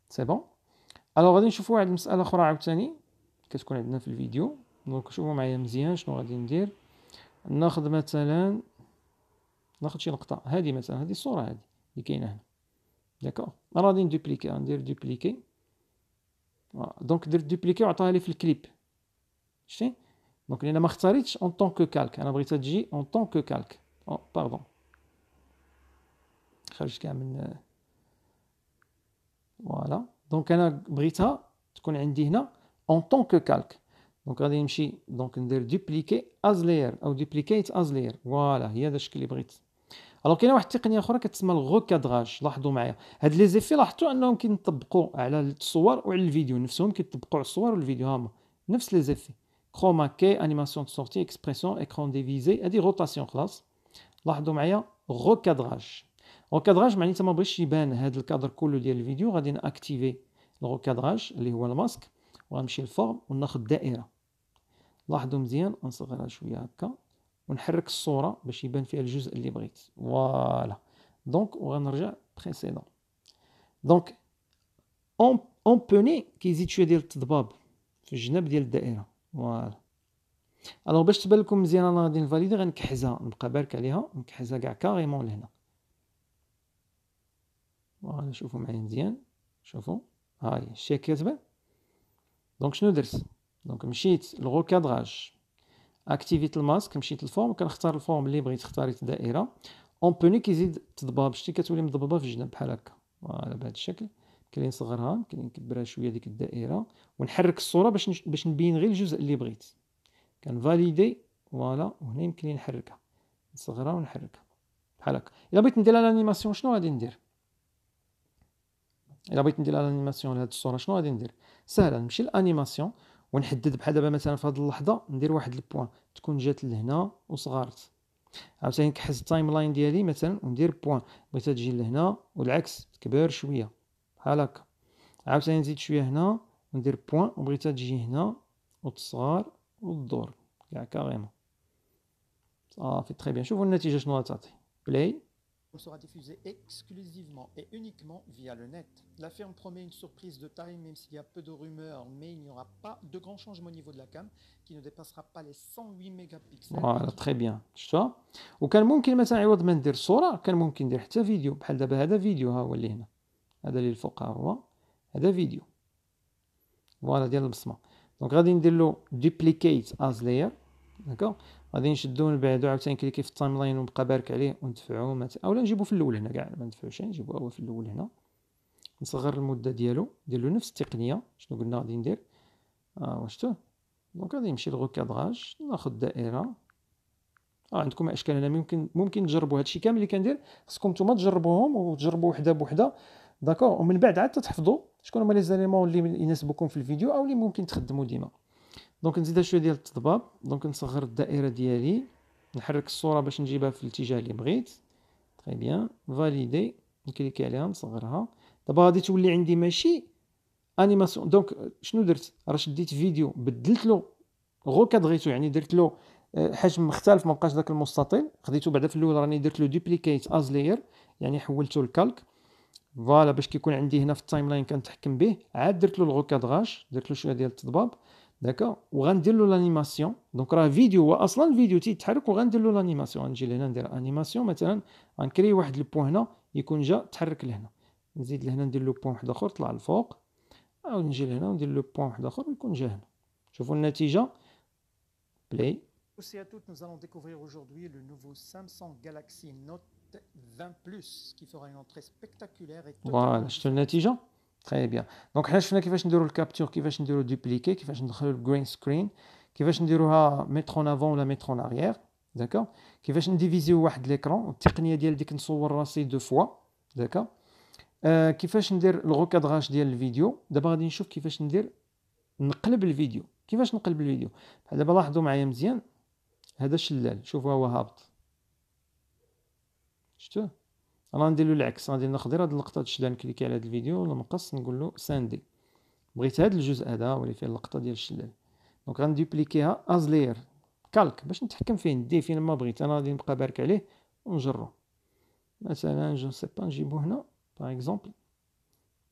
c'est bon alors غادي نشوفوا واحد المساله أخرى عاوتاني كتكون عندنا في الفيديو donc شوفوا معايا مزيان شنو غادي ندير؟ ناخذ مثلا ناخذ شي لقطه هذه مثلا هذه الصورة هذه اللي كاينة هنا. d'accord أنا غادي ندوبليكي ندير dupliquer. donc درت dupliquer وعطاها لي في الكليب. شتي؟ donc لأن ما اختاريتش en tant que calque أنا بغيتها تجي en tant que calque pardon خرج كاع من voilà donc أنا بغيتها تكون عندي هنا en tant que calque donc غادي نمشي donc ندير dupliquer as layer أو duplicate as layer voilà هي هذا الشكل اللي بغيت alors كاينة واحد التقنيه أخرى كتسمى ال recadrage لاحظوا معايا. هاد les effets لاحظتوا أنهم كينطبقوا على الصور وعلى الفيديو نفسهم كيطبقوا على الصور والفيديو هما. نفس les effets chroma key animation de sortie expression écran divisé هادي rotation خلاص. لاحظوا معايا؟ recadrage recadrage معناتها ما بغيتش يبان هاد الكادر كله ديال الفيديو غادي نأكتيفي. ال recadrage اللي هو الماسك وغنمشي لل forme وناخذ دائرة. لاحظوا مزيان نصغرها شوية هكا ونحرك الصورة باش يبان فيها الجزء اللي بغيت. voilà donc وغنرجع précédent donc اون بوني كيزيد شوية ديال التضباب في الجناب ديال الدائرة. voilà alors باش تبان لكم مزيان أنا غادي نفاليدي غنكحزها. نبقى بارك عليها. نكحزها كاع carrément لهنا. voilà شوفوا معايا مزيان. شوفوا. هاي الشيك كتبان donc شنو درت؟ donc مشيت ل recadrage اكتيفيت الماسك مشيت لل forme. كنختار ال forme اللي بغيت اختاريت دائره اون بوني كيزيد التضباب شتي كتولي مضببة في الجناب بحال هكا. voilà بهذا الشكل. كاين نصغرها كاين نكبرها شوية ديك الدائرة. ونحرك الصورة باش باش نبين غير الجزء اللي بغيت. كنفاليدي. voilà وهنا يمكن لي نحركها. نصغرها ونحركها. بحال هكا. إلا بغيت ندير ال animation شنو غادي ندير؟ إلا بغيت ندير ال animation لهاد الصورة شنو غادي ندير؟ سهلة. نمشي لل animation ونحدد بحال دابا مثلا في هاد اللحظة ندير واحد ال point تكون جات لهنا وصغارت. عاوتاني نكحز ال timeline ديالي مثلا وندير point. بغيتها تجي لهنا والعكس تكبر شوية. بحال هكا عاوتاني نزيد شوية هنا وندير point وبغيتها تجي هنا وتصغر وتدور. كاع carrément صافي très bien. شوفوا النتيجة شنو غتعطي. play sera diffusé exclusivement et uniquement via le net. La firme promet une surprise de taille, même s'il y a peu de rumeurs, mais il n'y aura pas de grand changement au niveau de la cam qui ne dépassera pas les 108 mégapixels. فوالا تري بيان شفتها وكان ممكن مثلا عوض ما ندير صوره كان ممكن ندير حتى فيديو بحال دابا هذا فيديو ها هو اللي هنا هذا اللي الفوق ها هو هذا فيديو فوالا ديال البصمه دونك غادي ندير له دوبليكيت از لاير داكوغ غادي نشدو نبعدو عاوتاني كليكي في التايم لاين ونبقى بارك عليه وندفعو مثلا أولا نجيبو في الأول هنا كاع ما ندفعوش نجيبو هو في الأول هنا. نصغر المدة ديالو ندير له نفس التقنية شنو قلنا غادي ندير؟ آه شفتوه donc غادي نمشي ل recadrage ناخد دائرة. آه عندكم أشكال هنا ممكن ممكن تجربوا هادشي كامل اللي كندير خصكم نتوما تجربوهم وتجربوا وحدة بوحدة. d'accord ومن بعد عاد تحفظوا شكون هما لي éléments اللي يناسبوكم في الفيديو أو اللي ممكن تخدموا ديما. donc نزيد شوية ديال التضباب donc نصغر الدائرة ديالي نحرك الصورة باش نجيبها في الاتجاه اللي بغيت. très bien valider نكليكي عليها نصغرها. دابا غادي تولي عندي ماشي animation donc شنو درت؟ راه شديت فيديو بدلت له recadrer تو يعني درت له آه، حجم مختلف ما بقاش داك المستطيل. خديته بعدا في الأول راني درت له duplicate as layer يعني حولته ل calque voilà باش كيكون عندي هنا في ال timeline كنتحكم به. عاد درت له ال recadrage درت له شوية ديال التضباب d'accord وغندير له l'animation donc راه فيديو هو أصلا فيديو تيتحرك وغندير له l'animation غنجي لهنا ندير animation مثلا غنكري واحد البوان هنا يكون جا تحرك لهنا نزيد لهنا ندير له بوان واحد اخر طلع الفوق أو نجي لهنا وندير له بوان واحد اخر ويكون جا هنا شوفوا النتيجه بلاي Aussi à toutes, nous allons découvrir aujourd'hui le nouveau Samsung Galaxy Note 20 Plus qui fera une entrée spectaculaire et فوالا شفتوا النتيجه تري بيان دونك حنا شفنا كيفاش نديرو الكابتور كيفاش نديرو دوبليكي كيفاش ندخلو الجرين سكرين كيفاش نديروها ميترون افون ولا ميترون اريير d'accord كيفاش نديفيزيو واحد l'écran التقنيه ديال ديك نصور راسي deux fois d'accord آه كيفاش ندير ال recadrage ديال الفيديو دابا غادي نشوف كيفاش ندير نقلب الفيديو كيفاش نقلب الفيديو بحال دابا لاحظوا معايا مزيان هذا الشلال شوفوا هو هابط شفتوه أنا ندير له العكس غادي غير هاد اللقطة تشدا نكليكي على هاد الفيديو ولا نقص نقول له scinder. بغيت هاد الجزء هذا اللي فيه اللقطة ديال الشلال. donc غندوبليكيها as layer calque باش نتحكم فيه نديه فين ما بغيت. أنا غادي نبقى بارك عليه ونجرو. مثلا je sais pas نجيبو هنا par exemple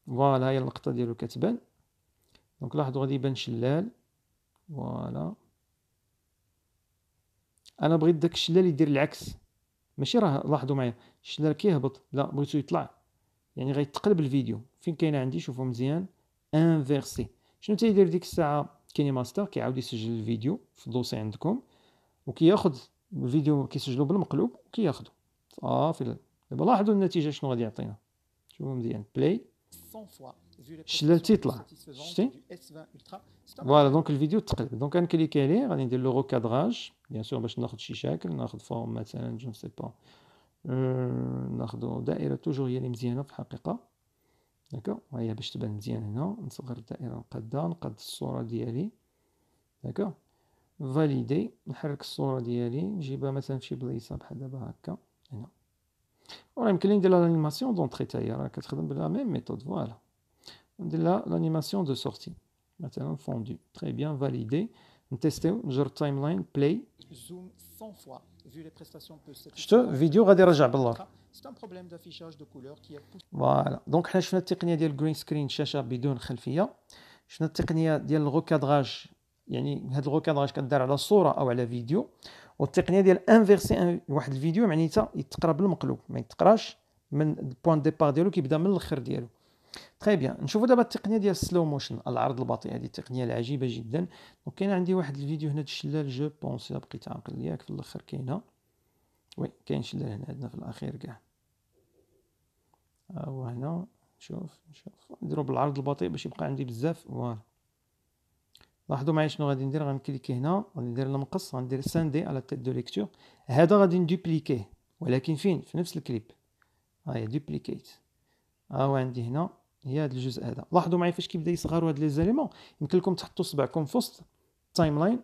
voilà هي اللقطة ديالو كتبان. donc لاحظوا غادي يبان شلال. voilà أنا بغيت داك الشلال يدير العكس. ماشي راه لاحظوا معايا. الشلال كيهبط؟ لا بغيتو يطلع. يعني غيتقلب الفيديو. فين كاينة عندي؟ شوفوا مزيان. inverser. شنو تيدير ديك الساعة؟ KineMaster كيعاود يسجل الفيديو في ال dossier عندكم وكياخذ الفيديو كيسجلو بالمقلوب وكياخذو صافي دابا لاحظوا النتيجة شنو غادي يعطينا. شوفوا مزيان. play الشلال تيطلع؟ شتي؟ voilà donc الفيديو تقلب. دونك غنكليكي عليه غادي ندير le recadrage bien sûr باش ناخذ شي شكل ناخذ forme مثلا je sais pas ناخذ دائرة toujours هي اللي مزيانة في الحقيقة. d'accord هي باش تبان مزيان هنا. نصغر الدائرة نقادها نقاد الصورة ديالي. d'accord valider نحرك الصورة ديالي. نجيبها مثلا فشي بلايصة بحال دابا هكا. هنا. وراه يمكن لي ندير l'animation d'entrée حتى هي راه كتخدم ب la même méthode. voilà ندير لها l'animation de sortie مثلا fondu très bien valider نتيستيو نجر ال timeline play شفتو فيديو غادي يرجع باللور voilà donc حنا شفنا التقنية ديال ال green screen شاشة بدون خلفية. شفنا التقنية ديال ال recadrage يعني هاد ال recadrage كدار على صورة أو على فيديو. والتقنية ديال inverser واحد الفيديو معنيتها يتقرا بالمقلوب ما يتقراش من ال point départ ديالو كيبدا من الأخر ديالو. très bien نشوفوا دابا التقنية ديال ال slow motion العرض البطيء هذه التقنية العجيبة جدا. وكاين عندي واحد الفيديو هنا الشلال je pense. الا بقيت عاقل ياك في الأخر كاينة. oui كاين شلال هنا عندنا في الأخير كاع. ها هو هنا. شوف شوف نديرو بالعرض البطيء باش يبقى عندي بزاف. voilà. لاحظوا معايا شنو غادي ندير؟ غنكليكي هنا. غادي ندير المقص. غندير scinder على tête de lecture هذا غادي ندوبليكيه. ولكن فين؟ في نفس الكليب. ها هي duplicate. ها هو عندي هنا. هي هذا الجزء هذا. لاحظوا معايا فاش كيبدا يصغروا هاد les éléments. يمكن لكم تحطوا صبعكم في وسط ال timeline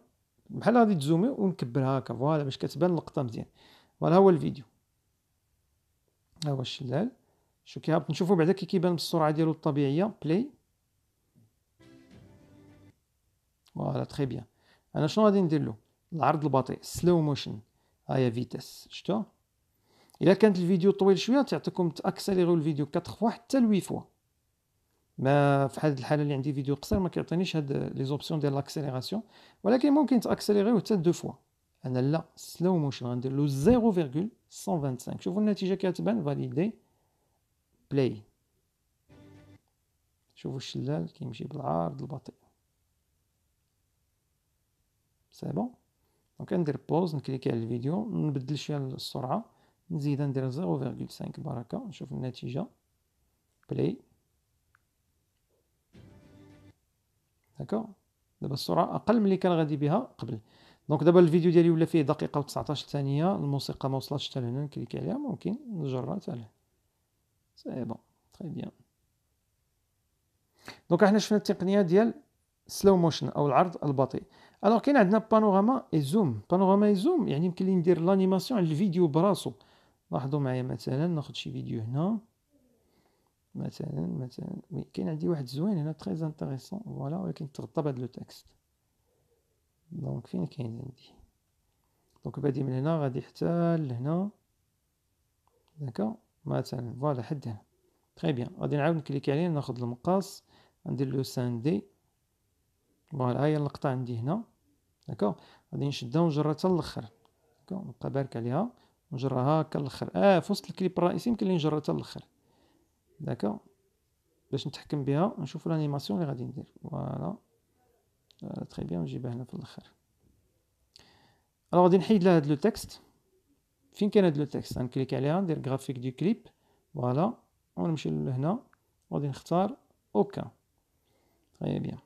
بحال غادي تزومي ونكبرها هكا. voilà باش كتبان اللقطة مزيان. voilà هو الفيديو. ها هو الشلال. شو كيهبط نشوفوا بعدا كي كيبان بالسرعة ديالو الطبيعية. play voilà très bien أنا شنو غادي ندير له؟ العرض البطيء. slow motion هيا vitesse شفتوا؟ إلا كانت الفيديو طويل شوية تعطيكم تاكسيليريو الفيديو 4 fois حتى ل 8 fois. mais في هذه الحالة اللي عندي فيديو قصير ما كيعطينيش هاد les options ديال l'accélération ولكن ممكن تاكسيليريو حتى deux fois أنا la slow motion غندير له 0.125 شوفوا النتيجة كتبان valider play شوفوا الشلال كيمشي بالعرض البطيء. c'est bon donc ندير pause نكليكي على الفيديو نبدل شوية السرعة نزيد ندير 0.5 بركة. نشوف النتيجة. play d'accord دابا السرعه أقل من اللي كان غادي بها قبل. donc دابا الفيديو ديالي ولا فيه دقيقة و19 ثانية الموسيقى ما وصلتش حتى لهنا نكليكي عليها ممكن نجرها حتى لهنا. c'est bon très bien donc حنا شفنا التقنية ديال slow motion أو العرض البطيء. alors كاين عندنا panorama et zoom panorama et zoom يعني يمكن لي ندير l'animation على الفيديو براسو. لاحظوا معايا مثلا ناخذ شي فيديو هنا. مثلا مثلا oui كاين عندي واحد زوين هنا très intéressant voilà ولكن تغطى بهذا le texte. donc فين كاين عندي؟ donc بادي من هنا غادي حتى لهنا. d'accord مثلا voilà حد هنا. très bien. غادي نعاود نكليكي عليه ناخذ المقص ندير le scinder voilà هاهي اللقطة عندي هنا. d'accord؟ غادي نشدها ونجرها حتى الآخر نبقى بارك عليها. ونجرها هاكا الآخر آه في وسط الكليب الرئيسي يمكن لي نجرها حتى الآخر d'accord باش نتحكم بها نشوف l'animation اللي غادي ندير. voilà très bien نجيبها هنا في الآخر alors غادي نحيد لها هاد le texte. فين كاين هاد le texte؟ غنكليك عليها ندير graphique de clip. voilà ونمشي لهنا. وغادي نختار aucun. très bien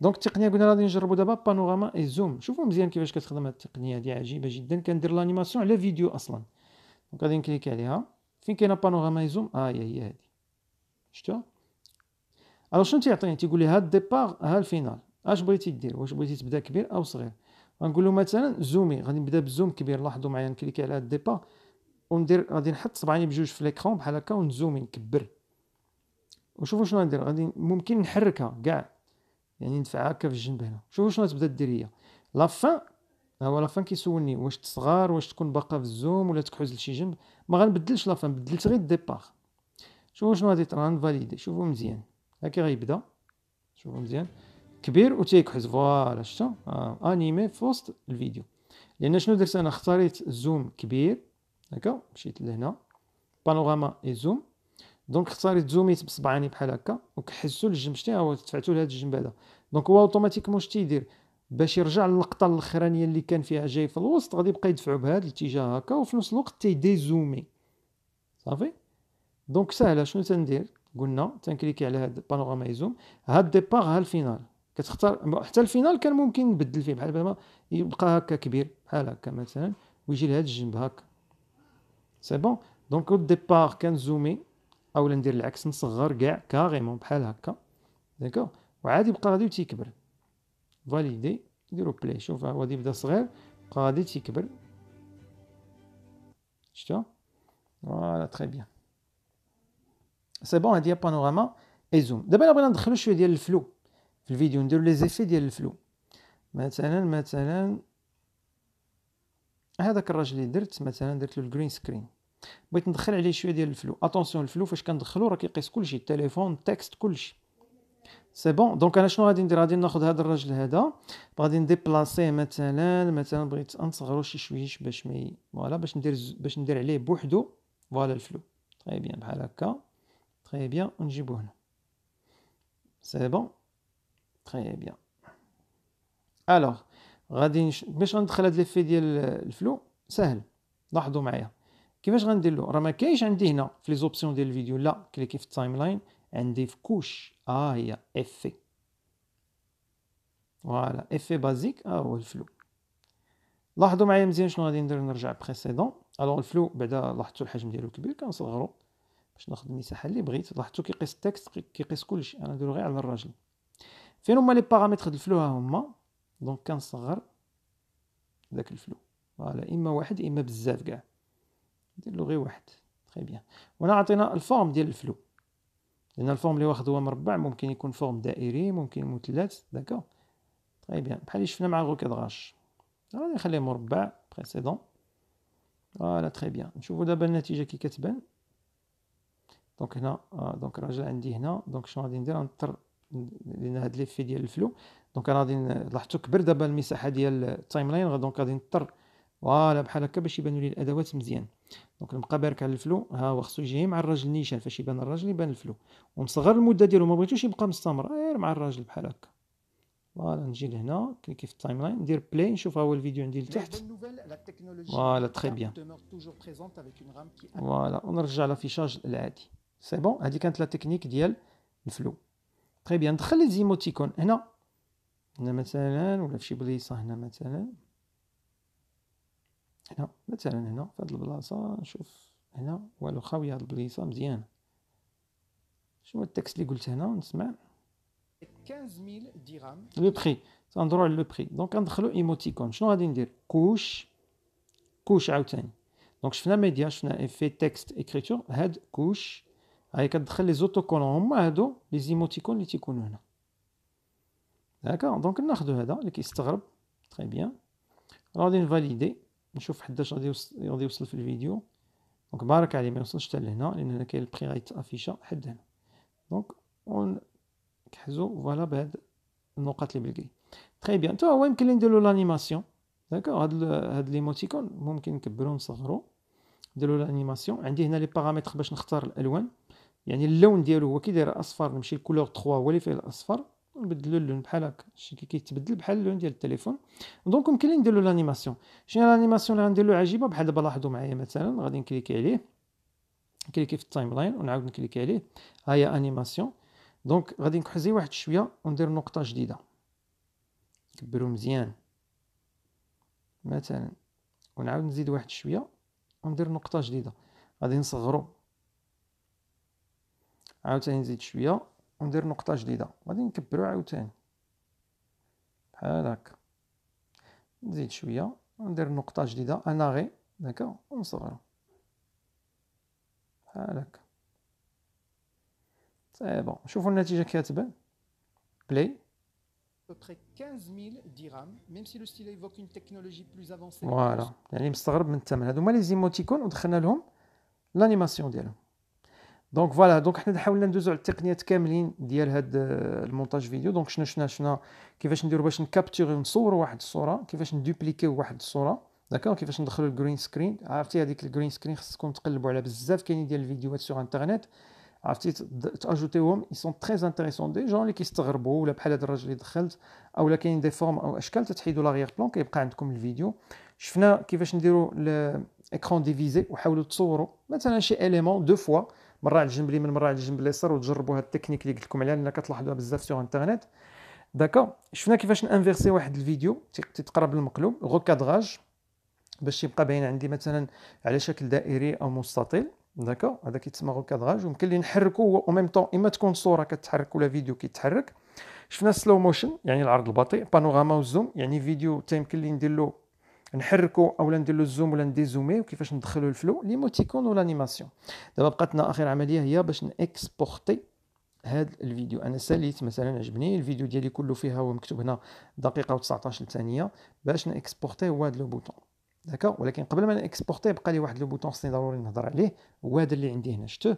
donc التقنيه قلنا غادي نجربوا دابا panorama et zoom شوفوا مزيان كيفاش كتخدم هاد التقنية هادي عجيبة جدا. كندير l'animation على فيديو أصلا. donc غادي نكليك عليها. فين كاينة panorama et zoom آه هي هي هادي. شفتوها alors شنو تيعطيني؟ تيقول لي ها ال départ ها ال finale. اش بغيتي دير؟ واش بغيتي تبدا كبير أو صغير؟ غنقول له مثلا زومي غادي نبدا ب zoom كبير. لاحظوا معايا نكليكي على هاد ال départ. وندير غادي نحط صبعاني بجوج في l'écran بحال هكا ونزومي نكبر. وشوفوا شنو غندير. غادي ممكن نحركها كاع. يعني ندفعها هكا في الجنب هنا. شوفوا شنو تبدا دير هي. la fin هو la fin كيسولني واش تصغر واش تكون باقا في ال zoom ولا تكحز لشي جنب. ما غنبدلش la fin بدلت غير ال départ. شوفوا شنو غادي طرا غنفاليدي شوفوا مزيان. هاكي غيبدا. شوفوا مزيان. كبير و تيكحز voilà شتا. آه. animé في وسط الفيديو. لأن شنو درت أنا؟ اختاريت zoom كبير. هكا مشيت لهنا. panorama et zoom. donc اختاريت زوميت بصبعاني بحال هكا وكحزتو للجنب. شتي هو دفعتو لهاد الجنب هذا donc هو automatiquement شتي يدير؟ باش يرجع للقطة الأخرانية اللي كان فيها جاي في الوسط غادي يبقى يدفعو بهذا الاتجاه هكا وفي نفس الوقت تيديزومي. صافي؟ donc سهله شنو تندير قلنا تنكليكي على هاد panorama et zoom. هاد départ ها ال finale. كتختار حتى ال finale كان ممكن نبدل فيه بحال ما يبقى هكا كبير بحال هكا مثلا ويجي لهاد الجنب هكا. c'est bon donc ال départ كنزومي اولا ندير العكس نصغر كاع carrément بحال هكا. d'accord وعادي يبقى غادي تيكبر. فاليدي نديرو play شوف هو غادي يبدا صغير بقى غادي تيكبر. شتا voilà très bien c'est bon هادي panorama et zoom دابا الا بغينا ندخلو شوية ديال ال flou في الفيديو نديرو les effets ديال ال flou مثلا مثلا هذاك الراجل اللي درت مثلا درت له ال green screen بغيت ندخل عليه شوية ديال ال flou. attention ال flou فاش كندخلو راه كيقيس كلشي. التليفون ال texte كلشي. c'est bon donc أنا شنو غادي ندير؟ غادي ناخذ هذا الراجل هذا. غادي نديبلاسيه مثلا مثلا بغيت نصغرو شي شويش باش مي voilà باش ندير باش ندير عليه بوحدو. voilà ال flou très bien بحال هكا. très bien ونجيبو هنا c'est bon très bien alors غادي نش... باش غندخل هاد l'effet ديال ال flou سهل. لاحظوا معايا. كيفاش غندير له راه ما كاينش عندي هنا في les options ديال الفيديو لا كليكي في ال timeline عندي في couche. آه هي effets voilà effets basiques. آه هو ال flou. لاحظوا معايا مزيان شنو غادي ندير نرجع précédent alors ال flou بعدا لاحظتوا الحجم ديالو كبير كنصغرو. باش ناخذ المساحة اللي بغيت. لاحظتوا كيقيس ال texte كيقيس كلشي. أنا نديرو غير على الراجل. فين هما les paramètres ديال ال flou ها هما؟ donc كنصغر داك ال flou. voilà إما واحد إما بزاف كاع. ندير له غير واحد. très bien وهنا عطينا ال forme ديال ال flou. لأن ال forme اللي واخد هو مربع ممكن يكون forme دائري ممكن مثلث. d'accord très bien بحال اللي شفنا مع ال recadrage غادي نخليه مربع précédent voilà très bien نشوفو دابا النتيجة كي كتبان. donc هنا donc الراجل عندي هنا donc شنو غادي ندير نضطر لأن هاد l'effet ديال ال flou donc أنا غادي لاحظتو كبر دابا المساحه ديال ال timeline donc غادي نضطر voilà بحال هكا باش يبانوا لي الادوات مزيان donc نبقى بارك على ال flou ها هو خصو يجي مع الراجل نيشان فاش يبان الراجل يبان ال flou ونصغر المده ديالو ما بغيتوش يبقى مستمر غير مع الراجل بحال هكا voilà نجي لهنا كليكي في ال timeline ندير play نشوف ها هو الفيديو عندي لتحت voilà très bien voilà ونرجع l'affichage العادي c'est bon هذه كانت la technique ديال ال flou très bien ندخل les émoticônes هنا هنا مثلا ولا في شي بليصه هنا مثلا هنا مثلا هنا في هاد البلاصة نشوف هنا والو خاوية هاد البليصة مزيان شنو ال texte اللي قلت هنا نسمع 15000 درهم le prix تنهضرو على le prix donc غندخلو émoticône شنو غادي ندير couche couche عاوتاني donc شفنا ميديا شفنا effets texte écriture هاد couche هاي كتدخل les autocollants هما هادو les émoticônes اللي تيكونوا هنا. d'accord donc ناخدو هذا اللي كيستغرب. très bien غادي نفاليدي. نشوف حداش غادي يوصل غادي يوصل في الفيديو. donc بارك عليه ما يوصلش حتى لهنا لأن هنا كاين ال prix غيتافيشا حد هنا. donc ونكحزو voilà بهاد النقاط اللي بالكري très bien تو هو يمكن لي نديرو l'animation d'accord هاد هاد l'émoticône ممكن نكبرو ونصغرو نديرو l'animation عندي هنا les paramètres باش نختار الألوان. يعني اللون ديالو هو كي داير اصفر نمشي ل couleur 3 هو اللي فيه الاصفر. نبدلو اللون بحال هكا. كي كيتبدل بحال اللون ديال التليفون. donc ممكن لي نديرو l'animation شنو l'animation اللي غنديرلو عجيبة بحال دابا لاحظوا معايا مثلا. غادي نكليكي عليه. نكليكي في ال timeline ونعاود نكليكي عليه. ها هي animation donc غادي نكحزي واحد شوية وندير نقطة جديدة. نكبرو مزيان. مثلا. ونعاود نزيد واحد شوية وندير نقطة جديدة. غادي نصغرو. عاوتاني نزيد شوية وندير نقطة جديدة غادي نكبرو عاوتاني. بحال هكا. نزيد شوية وندير نقطة جديدة أنا غي d'accord ونصغرو. بحال هكا. c'est bon شوفو النتيجة كتبان play. voilà يعني مستغرب من الثمن. هادو هما les émoticônes ودخلنا لهم l'animation ديالهم. donc voilà donc حنا حاولنا ندوزو على التقنيات كاملين ديال هاد المونتاج vidéo. donc شنو شفنا شفنا كيفاش نديرو باش نكابتوري ونصورو واحد الصورة كيفاش ندوبليكيو واحد الصورة. داكوغ كيفاش ندخلو الجرين سكرين عرفتي هذيك الجرين سكرين خصكم تقلبوا على بزاف. كاينين ديال الفيديوهات سور انترنيت عرفتي؟ تاجوتيهم اي سون تري انتريسون دي جون اللي كيستغربوا ولا بحال هذا الراجل اللي دخلت اولا كاينين دي فورم أو أشكال تتحيدوا لاغيغ بلون كيبقى عندكم الفيديو. شفنا كيفاش نديرو الاكرون ديفيزي وحاولوا تصوروا مثلا شي اليمون دو فوا مرة على الجنب اليمين مرة على الجنب اليسار وتجربوا هاد التكنيك اللي قلت لكم عليها لأن كتلاحظوها بزاف سور انترنت d'accord شفنا كيفاش نانفيرسي واحد الفيديو تيتقرب للمقلوب recadrage باش يبقى باين عندي مثلا على شكل دائري أو مستطيل. d'accord هذا كيتسمى recadrage ويمكن لي نحركو au même temps إما تكون صورة كتحرك ولا فيديو كيتحرك. شفنا slow motion يعني العرض البطيء بانوراما وال zoom يعني فيديو تيمكن لي ندير له نحركو اولا ندير له ال zoom ولا نديزومي وكيفاش ندخلو ال flou l'émoticône ولا animation دابا بقات لنا آخر عملية هي باش نإكسبورتي هذا الفيديو. أنا ساليت مثلا عجبني الفيديو ديالي كله فيها هو مكتوب هنا دقيقة و19 ثانية باش نإكسبورتي هو هذا le bouton. d'accord ولكن قبل ما نإكسبورتي بقى لي واحد le bouton خصني ضروري نهضر عليه. هو هذا اللي عندي هنا شتوه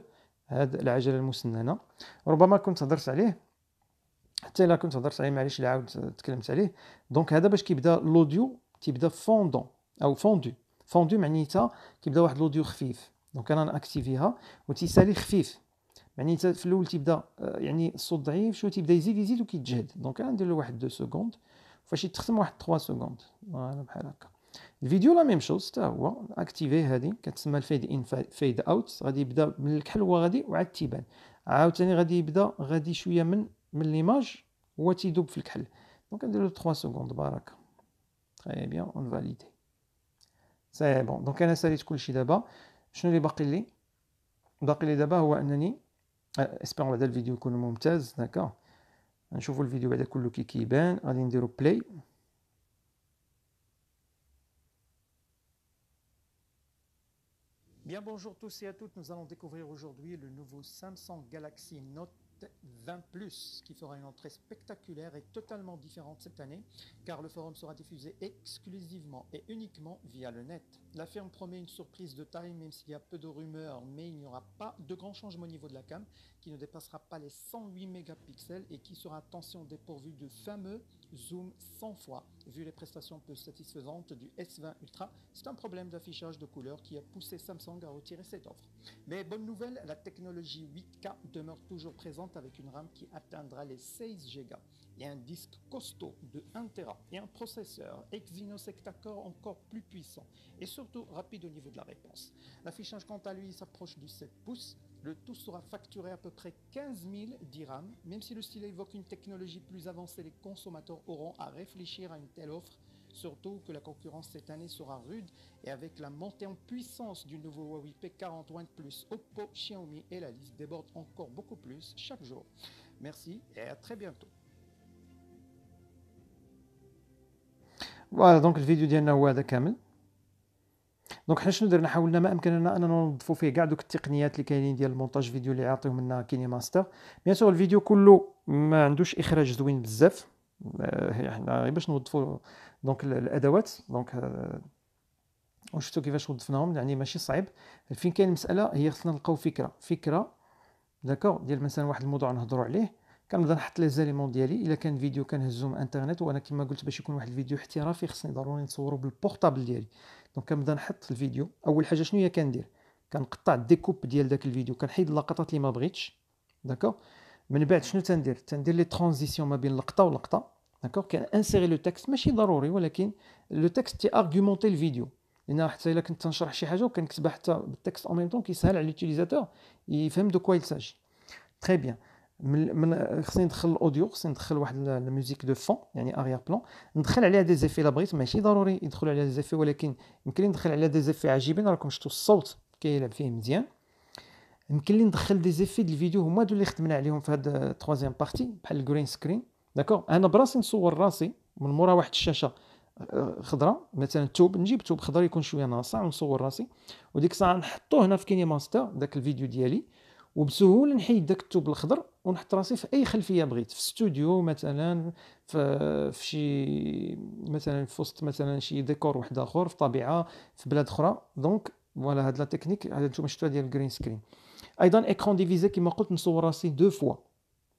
هاد العجلة المسننة. ربما كنت هضرت عليه حتى إلا كنت هضرت عليه معليش اللي عاود تكلمت عليه. donc هذا باش كيبدا l'audio تيبدا فوندون أو fondu fondu معنيتها كيبدا واحد l'audio خفيف donc أنا ناكتيفيها وتيسالي خفيف معنيتها في الأول تيبدا يعني الصوت ضعيف شو تيبدا يزيد يزيد وكيتجهد donc أنا ندير له واحد 2 secondes فاش يتختم واحد 3 secondes voilà بحال هكا الفيديو la même chose حتى هو اكتيفي هادي كتسمى ال fade in fade out غادي يبدا من الكحل هو غادي وعاد تيبان عاوتاني غادي يبدا غادي شوية من من l'image هو تيدوب في الكحل donc نديرو 3 secondes بركه très bien on valide c'est bon donc أنا ساليت كلشي دابا شنو اللي باقي لي باقي لي دابا هو انني espérons بعدا الفيديو يكون ممتاز d'accord نشوفو الفيديو بعدا كله كي كيبان غادي نديرو play Bien bonjour tous et à toutes, nous allons découvrir aujourd'hui le nouveau Samsung Galaxy Note 20 Plus qui fera une entrée spectaculaire et totalement différente cette année car le forum sera diffusé exclusivement et uniquement via le net. La firme promet une surprise de taille même s'il y a peu de rumeurs mais il n'y aura pas de grand changement au niveau de la cam qui ne dépassera pas les 108 mégapixels et qui sera attention dépourvu de fameux zoom 100 fois vu les prestations peu satisfaisantes du S20 Ultra. C'est un problème d'affichage de couleurs qui a poussé Samsung à retirer cette offre. Mais bonne nouvelle, la technologie 8K demeure toujours présente avec une RAM qui atteindra les 16 Go et un disque costaud de 1 Tera et un processeur Exynos Hecta-Core encore plus puissant et surtout rapide au niveau de la réponse. L'affichage quant à lui s'approche du 7 pouces. Le tout sera facturé à peu près 15 000 dirhams. Même si le style évoque une technologie plus avancée, les consommateurs auront à réfléchir à une telle offre, surtout que la concurrence cette année sera rude et avec la montée en puissance du nouveau Huawei P41 Plus, Oppo, Xiaomi et la liste déborde encore beaucoup plus chaque jour. Merci et à très bientôt. Voilà donc le vidéo ديالنا هادا كامل. donc حنا شنو درنا؟ حاولنا ما أمكننا اننا نوظفوا فيه كاع دوك التقنيات اللي كاينين ديال المونتاج فيديو اللي يعطيهم لنا كيني ماستر. bien sûr الفيديو كله ما عندوش إخراج زوين بزاف. حنا غير باش نوظفوا donc الأدوات. donc وشفتوا كيفاش وظفناهم؟ يعني ماشي صعيب. فين كاين المساله هي خصنا نلقاو فكرة. فكرة d'accord ديال مثلا واحد الموضوع نهضروا عليه. كنبدا نحط les éléments ديالي. إلا كان فيديو كنهزو من إنترنت وأنا كما قلت باش يكون واحد الفيديو احترافي خصني ضروري نصورو بال portable ديالي. donc كنبدا نحط الفيديو. أول حاجة شنو هي كندير؟ كنقطع ال découpe ديال داك الفيديو. كنحيد اللقطات اللي ما بغيتش. d'accord من بعد شنو تندير؟ تندير les transitions ما بين لقطة ولقطه d'accord كان انسيري le texte. ماشي ضروري ولكن le texte تي ارغومونتي الفيديو. لأن حتى إلا كنت نشرح شي حاجة وكنكتبها حتى بال texte en même temps كيسهل على l'utilisateur يفهم de quoi il s'agit très bien من, خصني ندخل ال audio خصني ندخل واحد ال musique de fond يعني arrière-plan ندخل عليها des effets لا بغيت ماشي ضروري يدخل عليها des effets ولكن يمكن لي ندخل عليها des effets عجيبين. راكم شفتوا الصوت كيلعب فيه مزيان. يمكن لي ندخل des effets ديال الفيديو هما دو اللي خدمنا عليهم في هاد ال troisième partie بحال ال green screen d'accord أنا براسي نصور راسي من مورا واحد الشاشة آه، خضراء مثلا توب نجيب توب خضر يكون شوية ناصع ونصور راسي. وديك الساعة نحطو هنا في كيني ماستر داك الفيديو ديالي. وبسهولة نحيد داك التوب الخضر ونحط راسي في أي خلفية بغيت. في استوديو مثلا في, في شي مثلا في وسط مثلا شي ديكور واحد آخر في طبيعة في بلاد أخرى. donc voilà هاد la technique هاد نتوما شفتوها ديال ال green screen أيضا écran divisé كما قلت نصور راسي deux fois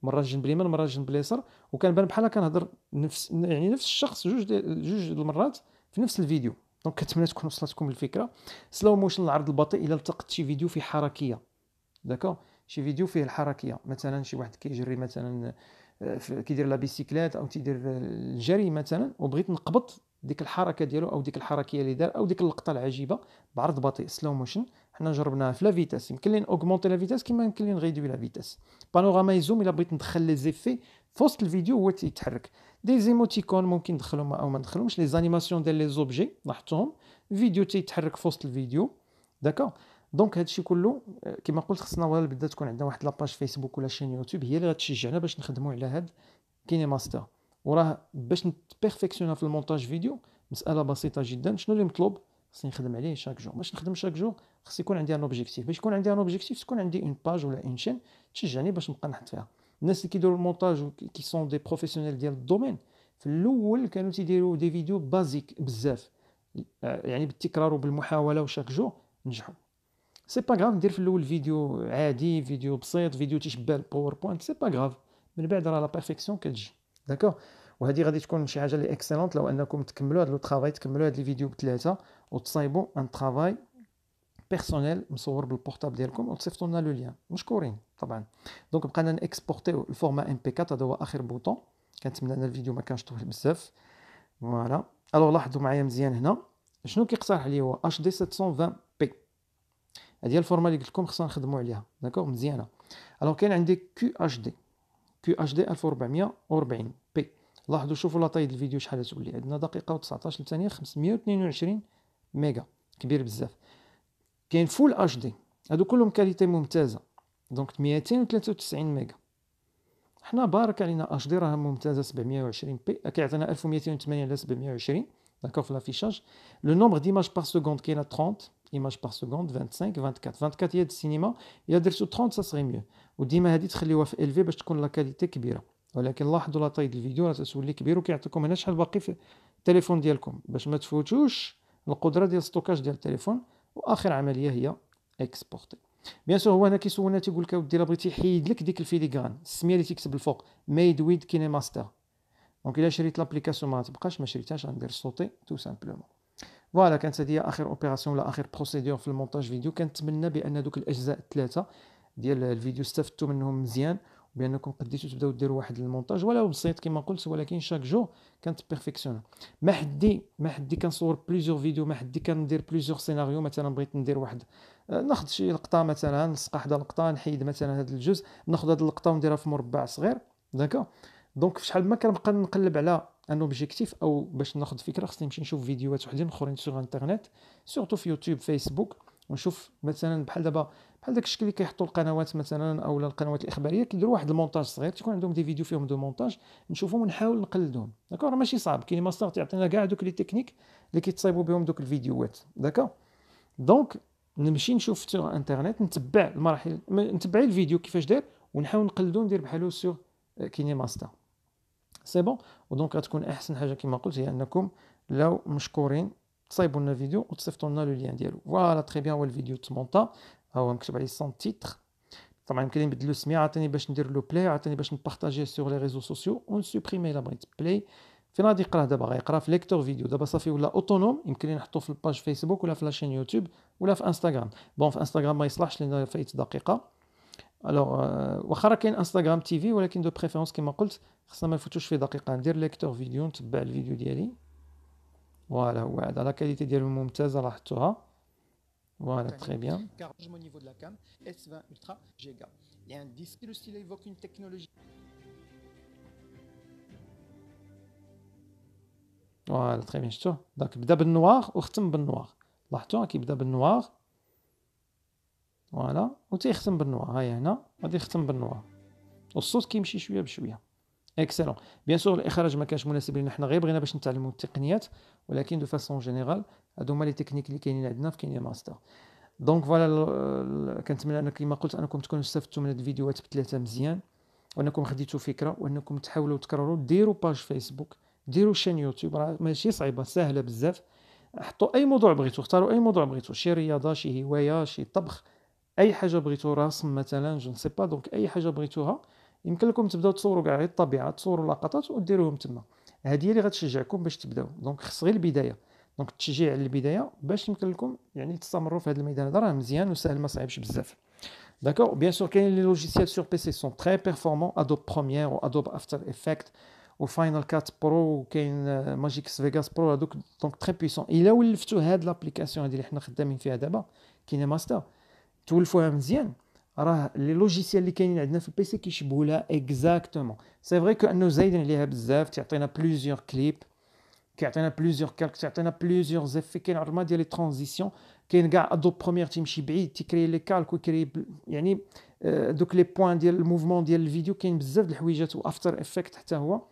مرة جنب اليمين مرة جنب اليسار. وكنبان بحال كنهضر نفس يعني نفس الشخص جوج جوج المرات في نفس الفيديو. donc كنتمنى تكون وصلتكم الفكرة. slow motion العرض البطيء إلى التقط شي فيديو فيه حركية. d'accord شي فيديو فيه الحركية. مثلا شي واحد كيجري مثلا آه، كيدير la bicyclette أو تيدير الجري مثلا وبغيت نقبط ديك الحركة ديالو أو ديك الحركية اللي دار أو ديك اللقطة العجيبة. بعرض بطيء slow motion حنا جربناها في la vitesse. يمكن لي augmenter la vitesse كيما يمكن لي ن réduire la vitesse. panorama et zoom إلا بغيت ندخل les effets في وسط الفيديو هو تيتحرك. des émoticônes ممكن ندخلهم أو ما ندخلهمش les animations ديال les objets لاحظتهم. فيديو تيتحرك في وسط الفيديو. d'accord. donc هادشي كله كما قلت خصنا ولا بدا تكون عندنا واحد la page Facebook ولا chaîne YouTube هي اللي غتشجعنا باش نخدموا على هاد KineMaster. وراه باش نتبيرفيكسيونا في المونتاج فيديو مسألة بسيطة جدا شنو اللي مطلوب؟ خصني نخدم عليه chaque jour باش نخدم chaque jour خص يكون عندي un objectif باش يكون عندي un objectif تكون عندي une page ولا une chaîne تشجعني باش نبقى نحط فيها. الناس اللي كيديروا المونتاج qui sont des professionnels ديال ال domaine في الأول كانوا تيديروا des vidéos basiques بزاف. يعني بالتكرار وبالمحاولة و chaque jour نجحوا. c'est pas grave ندير في الأول فيديو عادي فيديو بسيط فيديو تيشبه ال PowerPoint c'est pas grave من بعد راه la perfection كتجي d'accord وهذه غادي تكون شي حاجة لي excellente لو انكم تكملوا هذا le travail تكملوا هاد les vidéos بثلاثه وتصايبوا un travail personnel مصور بال portable ديالكم وتصيفطوا لنا le lien مشكورين طبعا donc بقينا نكسبورتيو ال format MP4 هذا هو اخر bouton كنتمنى ان الفيديو ما كانش طويل بزاف voilà alors لاحظوا معايا مزيان هنا شنو كيقترح لي هو HD 720 هذه ال format اللي قلت لكم خصنا نخدموا عليها. d'accord مزيانة. alors كاين عندي كيو اش دي كيو اش دي 1440 بي لاحظوا شوفوا la taille الفيديو شحال تولي عندنا دقيقة و19 ثانية 522 ميجا كبير بزاف. كاين Full HD هادو كلهم qualité ممتازة. donc 293 ميجا حنا بارك علينا HD راه ممتازة 720p كيعطينا 1280 على 720 d'accord في l'affichage le nombre d'images par seconde كاينة 30 images par seconde 25 24 24 هي السينما الا درتو 30 سا سغي ميو وديما هادي تخليوها في الفي باش تكون la qualité كبيرة. ولكن لاحظوا la taille الفيديو راه تولي كبير وكيعطيكم هنا شحال باقي في التليفون ديالكم. باش ما تفوتوش القدرة ديال stockage ديال التليفون. وآخر عملية هي exporter bien sûr هو هنا كيسولنا تيقول لك أودي بغيتي يحيد لك ديك ال filigrane. السمية اللي تيكتب الفوق made with KineMaster donc إلا شريت l'application ما تبقاش ما شريتهاش غندير sauter tout simplement voilà كانت هذه آخر opération ولا آخر procédure في المونتاج فيديو. كنتمنى بأن دوك الأجزاء الثلاثة ديال الفيديو استفدتوا منهم مزيان بانكم قديتوا تبداو ديروا واحد المونتاج. ولو بسيط كما قلت ولكن chaque jour كانت perfectionne ما حدي ما حدي كنصور plusieurs vidéos ما حدي كندير plusieurs scénarios مثلا بغيت ندير واحد ناخذ شي لقطة مثلا نسقى حدا لقطه نحيد مثلا هذا الجزء ناخذ هذه اللقطة ونديرها في مربع صغير. d'accord donc شحال ما كنبقى نقلب على un objectif أو باش ناخذ فكرة خصني نمشي نشوف فيديوهات وحدين أخرين sur Internet surtout في يوتيوب فيسبوك ونشوف مثلا بحال دابا بحال داك الشكل اللي كيحطوا القنوات مثلا أو القنوات الإخبارية كيديروا واحد المونتاج صغير تيكون عندهم des vidéos فيهم du montage نشوفهم ونحاول نقلدهم. d'accord ماشي صعب. KineMaster تيعطينا كاع دوك les techniques اللي كيتصايبوا بهم دوك الفيديوهات. d'accord donc نمشي نشوف sur Internet نتبع المراحل نتبع الفيديو كيفاش داير ونحاول نقلدو ندير بحالو sur KineMaster. c'est bon و donc غتكون أحسن حاجة كما قلت هي أنكم لو مشكورين تصايبوا لنا فيديو وتصيفطوا لنا le lien ديالو. voilà très bien هو الفيديو تمونطا. هو مكتوب عليه sans titre طبعا يمكن نبدلو السميه عاوتاني باش ندير le play عاوتاني باش ن partager sur les réseaux sociaux ون supprimer الا بغيت play فين غادي يقرا دابا غيقرا في lecteur vidéo. دابا صافي ولا autonome يمكن لي نحطو في ال page Facebook ولا في la chaîne YouTube ولا في انستغرام bon في انستغرام ما يصلحش لأن فايت دقيقة. alors واخا راه كاين Instagram TV ولكن de préférence كيما قلت خصنا ما نفوتوش في دقيقه ندير lecteur vidéo نتبع الفيديو ديالي voilà هو هذا la qualité ديالو ممتازه لاحظتوها voilà très bien au niveau de la cam S20 Ultra Giga. Il y a un disque, le style évoque une technologie. voilà très bien شفتوه داك بدا بالنوار وختم بالنوار لاحظتوا كيبدا بالنوار voilà. وتيختم بالنوار هاي هنا. غادي يختم بالنوار والصوت كيمشي شوية بشوية. excellent bien sûr الإخراج ما كانش مناسب لنا حنا غير بغينا باش نتعلموا التقنيات ولكن de façon générale هادو هما les techniques اللي كاينين عندنا في KineMaster donc voilà كنتمنى أنك كما قلت أنكم تكونوا استفدتوا من هاد الفيديوهات بثلاثة مزيان وأنكم خديتوا فكرة وأنكم تحاولوا تكرروا ديروا page Facebook ديروا chaîne YouTube راه ماشي صعيبة سهله بزاف. حطوا أي موضوع بغيتو اختاروا أي موضوع بغيتو. شي رياضة شي هواية شي طبخ أي حاجة بغيتو رسم مثلا je sais pas donc أي حاجة بغيتوها يمكن لكم تبداو تصوروا كاع الطبيعة تصوروا لقطات وديروهم تما. هذه اللي غتشجعكم باش تبداو. donc خص غير البداية. donc التشجيع على البداية باش يمكن لكم يعني تستمروا في هذا الميدان هذا راه مزيان وسهل ما صعيبش بزاف. PC sont très performants Adobe Premiere و Adobe After Effects و Final Cut Pro وكاين Magix Vegas Pro هذوك donc très puissants إلا ولفتوا هاد l'application هذه تولفوها مزيان راه les logiciels اللي كاينين عندنا في ال PC كيشبهوا لها exactement c'est vrai que انه زايدين عليها بزاف تعطينا plusieurs clips كيعطينا plusieurs calques تعطينا plusieurs effets كاين عرما ديال les transitions كاين كاع Adobe Premiere تيمشي بعيد تي créer les calques وي créer يعني دوك les points ديال ال mouvement ديال الفيديو كاين بزاف د الحويجات و After Effects حتى هو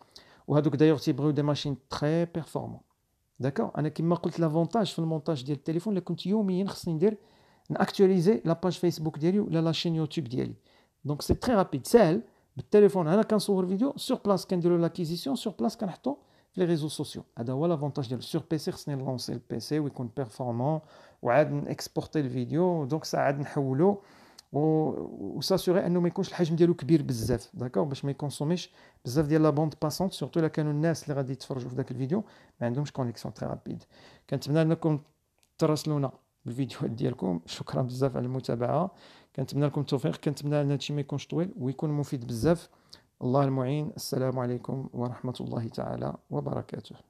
وهذوك دايوغ تيبغيو des machines très performantes d'accord أنا كيما قلت l'avantage في المونتاج ديال التليفون اللي كنت يوميا خصني ندير ن actualiser la page Facebook ديالي ولا la chaîne YouTube ديالي donc c'est très rapide ساهل بالتليفون أنا كنصور فيديو sur place كنديرو l'acquisition sur place كنحطو في les réseaux sociaux هذا هو l'avantage ديالو sur PC خصني ن lancer ال PC ويكون performant وعاد ن exporter الفيديو donc ساعه عاد نحولو و s'assurer انه ما يكونش الحجم ديالو كبير بزاف d'accord باش ما ي consommer ش بزاف ديال la bande passante surtout الا كانوا الناس اللي غادي يتفرجوا في ذاك الفيديو ما عندهمش connexion très rapide كنتمنى انكم تراسلونا بالفيديوهات ديالكم. شكرا بزاف على المتابعة. كنتمنى لكم التوفيق. كنتمنى أن هادشي ما يكونش طويل ويكون مفيد بزاف. الله المعين. السلام عليكم ورحمة الله تعالى وبركاته.